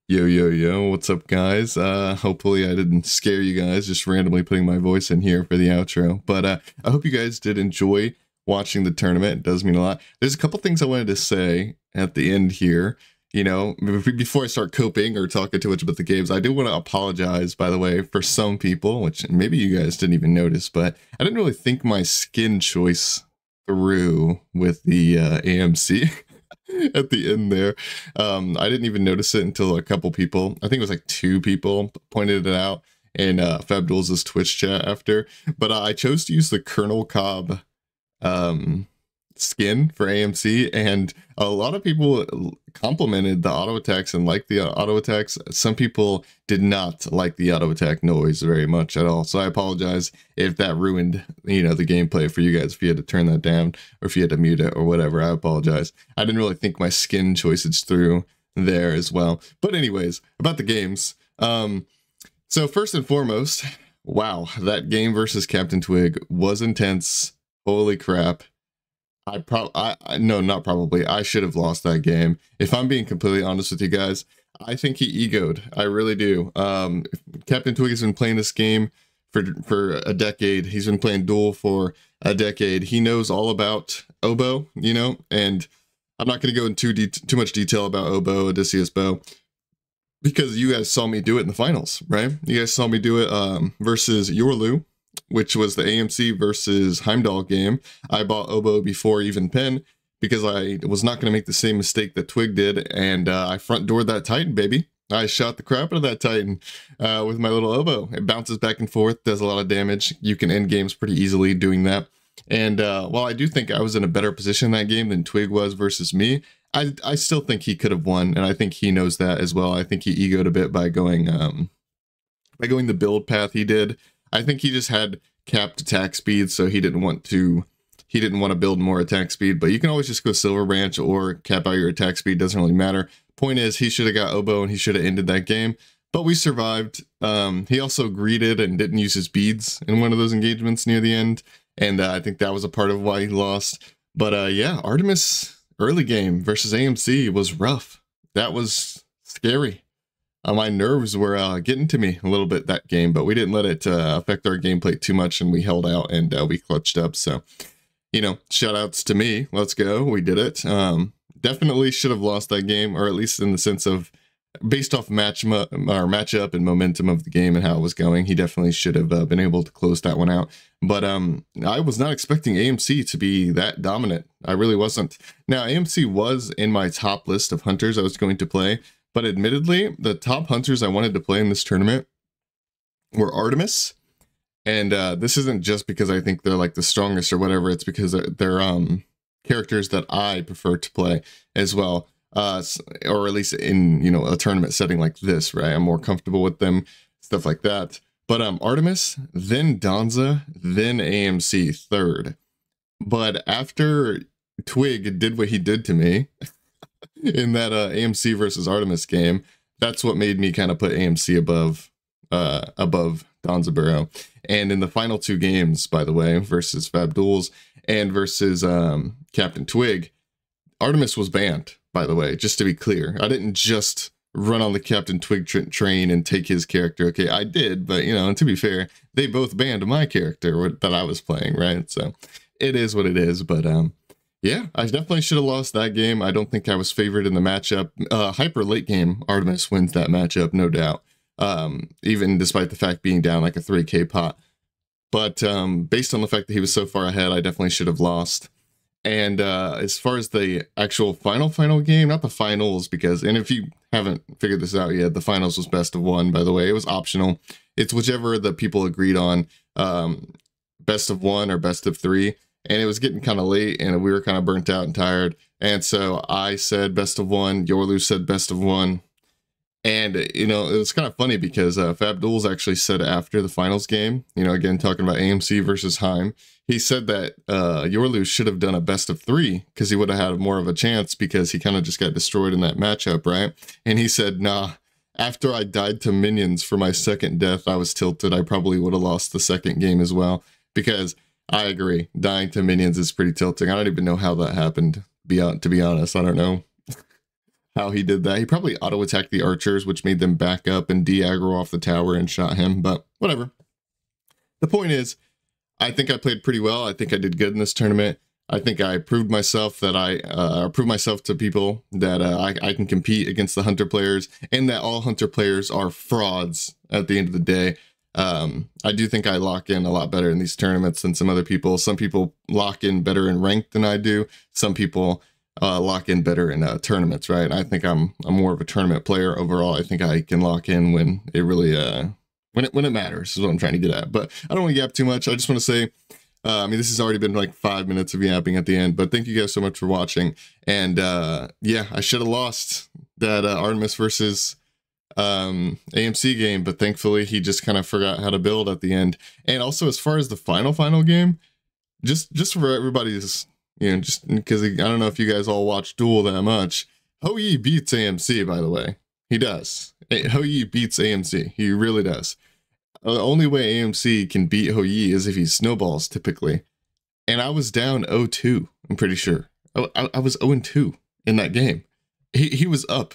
Yo, yo, yo, what's up, guys? Uh, hopefully, I didn't scare you guys just randomly putting my voice in here for the outro. But uh, I hope you guys did enjoy watching the tournament. It does mean a lot. There's a couple things I wanted to say at the end here. You know, before I start coping or talking too much about the games, I do want to apologize, by the way, for some people, which maybe you guys didn't even notice, but I didn't really think my skin choice through with the uh, AMC. [laughs] [laughs] at the end there. Um, I didn't even notice it until a couple people, I think it was like two people, pointed it out in uh, Fabduls' Twitch chat after. But uh, I chose to use the Colonel Cobb um, skin for AMC, and a lot of people complimented the auto attacks and liked the auto attacks. Some people did not like the auto attack noise very much at all. So I apologize if that ruined, you know, the gameplay for you guys. If you had to turn that down or if you had to mute it or whatever, I apologize. I didn't really think my skin choices through there as well. But anyways, about the games. Um, so first and foremost, wow, that game versus Captain Twig was intense. Holy crap. I prob I, I no, not probably. I should have lost that game. If I'm being completely honest with you guys, I think he egoed. I really do. Um, Captain Twig has been playing this game for for a decade. He's been playing Duel for a decade. He knows all about Oboe, you know, and I'm not going to go into too, too much detail about Oboe, Odysseus Bow, because you guys saw me do it in the finals, right? You guys saw me do it um, versus Yorlu, which was the AMC versus Heimdall game. I bought Oboe before even Pen because I was not going to make the same mistake that Twig did, and uh, I front doored that Titan, baby. I shot the crap out of that Titan uh, with my little Oboe. It bounces back and forth, does a lot of damage. You can end games pretty easily doing that. And uh, while I do think I was in a better position that game than Twig was versus me, I, I still think he could have won, and I think he knows that as well. I think he egoed a bit by going um, by going the build path he did. I think he just had capped attack speed, so he didn't want to he didn't want to build more attack speed. But you can always just go Silver Branch or cap out your attack speed. Doesn't really matter. Point is, he should have got Oboe and he should have ended that game. But we survived. Um, he also greeted and didn't use his beads in one of those engagements near the end, and uh, I think that was a part of why he lost. But uh, yeah, Artemis early game versus AMC was rough. That was scary uh, my nerves were uh, getting to me a little bit that game, but we didn't let it uh, affect our gameplay too much, and we held out and uh, we clutched up. So, you know, shout outs to me. Let's go. We did it. Um, definitely should have lost that game, or at least in the sense of based off match our matchup and momentum of the game and how it was going, he definitely should have uh, been able to close that one out. But um, I was not expecting AMC to be that dominant. I really wasn't. Now, AMC was in my top list of hunters I was going to play. But admittedly, the top hunters I wanted to play in this tournament were Artemis. And uh, this isn't just because I think they're like the strongest or whatever. It's because they're, they're um, characters that I prefer to play as well. Uh, or at least in, you know, a tournament setting like this, right? I'm more comfortable with them, stuff like that. But um, Artemis, then Danza, then AMC third. But after Twig did what he did to me, [laughs] [laughs] in that uh, AMC versus Artemis game. That's what made me kind of put AMC above uh, above Danzaburou. And in the final two games, by the way, versus Fabduls and versus um, Captain Twig, Artemis was banned. By the way, just to be clear, I didn't just run on the Captain Twig tra- train and take his character. Okay, I did, but you know, and to be fair, they both banned my character that I was playing, right? So it is what it is. But um, yeah, I definitely should have lost that game. I don't think I was favored in the matchup. Uh, hyper late game, Artemis wins that matchup, no doubt. Um, even despite the fact being down like a 3k pot. but um, based on the fact that he was so far ahead, I definitely should have lost. And uh, as far as the actual final final game, not the finals, because and if you haven't figured this out yet, the finals was best of one. By the way, it was optional. It's whichever the people agreed on, um, best of one or best of three. And it was getting kind of late, and we were kind of burnt out and tired. And so I said best of one. Yorlu said best of one. And, you know, it was kind of funny because uh, Fabduls actually said after the finals game, you know, again, talking about AMC versus Heim, he said that uh, Yorlu should have done a best of three because he would have had more of a chance because he kind of just got destroyed in that matchup, right? And he said, nah, after I died to minions for my second death, I was tilted. I probably would have lost the second game as well because I agree. Dying to minions is pretty tilting. I don't even know how that happened. Be to be honest, I don't know [laughs] how he did that. He probably auto attacked the archers, which made them back up and de off the tower and shot him. But whatever. The point is, I think I played pretty well. I think I did good in this tournament. I think I proved myself that I uh, proved myself to people that uh, I, I can compete against the hunter players and that all hunter players are frauds at the end of the day. Um, I do think I lock in a lot better in these tournaments than some other people. Some people lock in better in ranked than I do. Some people uh, lock in better in uh, tournaments, right? I think I'm I'm more of a tournament player overall. I think I can lock in when it really uh when it when it matters is what I'm trying to get at. But I don't want to yap too much. I just want to say. Uh, I mean, this has already been like five minutes of yapping at the end, but thank you guys so much for watching. And uh, yeah, I should have lost that uh, Artemis versus um, AMC game, but thankfully he just kind of forgot how to build at the end. And also, as far as the final final game, just just for everybody's, you know, just because I don't know if you guys all watch Duel that much. Hou Yi beats AMC, by the way. He does. Hou Yi beats AMC. He really does. The only way AMC can beat Hou Yi is if he snowballs, typically. And I was down 0-2, I'm pretty sure. I, I was 0-2 in that game. He, he was up,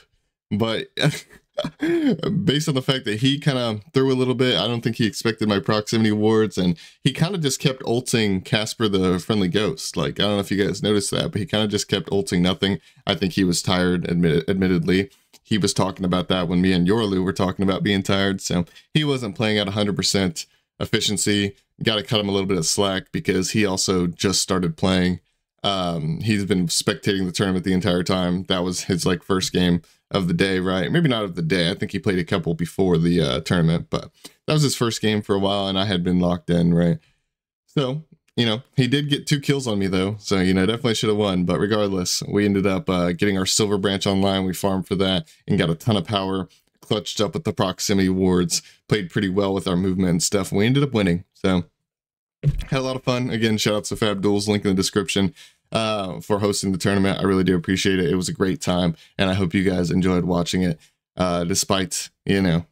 but [laughs] based on the fact that he kind of threw a little bit, I don't think he expected my proximity wards, and he kind of just kept ulting Casper the Friendly Ghost. Like, I don't know if you guys noticed that, but he kind of just kept ulting nothing. I think he was tired, admit admittedly. He was talking about that when me and Yorlu were talking about being tired, so he wasn't playing at 100% efficiency. Got to cut him a little bit of slack because he also just started playing. Um, he's been spectating the tournament the entire time. That was his like first game of the day, right? Maybe not of the day. I think he played a couple before the uh, tournament, but that was his first game for a while, and I had been locked in, right? So, you know, he did get two kills on me though, so you know, definitely should have won. But regardless, we ended up uh, getting our silver branch online. We farmed for that and got a ton of power. Clutched up with the proximity wards, played pretty well with our movement and stuff, we ended up winning. So had a lot of fun. Again, shout out to Fabduls, link in the description uh, for hosting the tournament. I really do appreciate it. It was a great time, and I hope you guys enjoyed watching it, uh, despite, you know,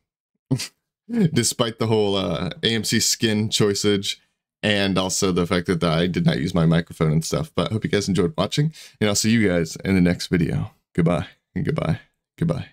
[laughs] despite the whole uh, AMC skin choiceage and also the fact that I did not use my microphone and stuff. But I hope you guys enjoyed watching, and I'll see you guys in the next video. Goodbye, and goodbye, goodbye.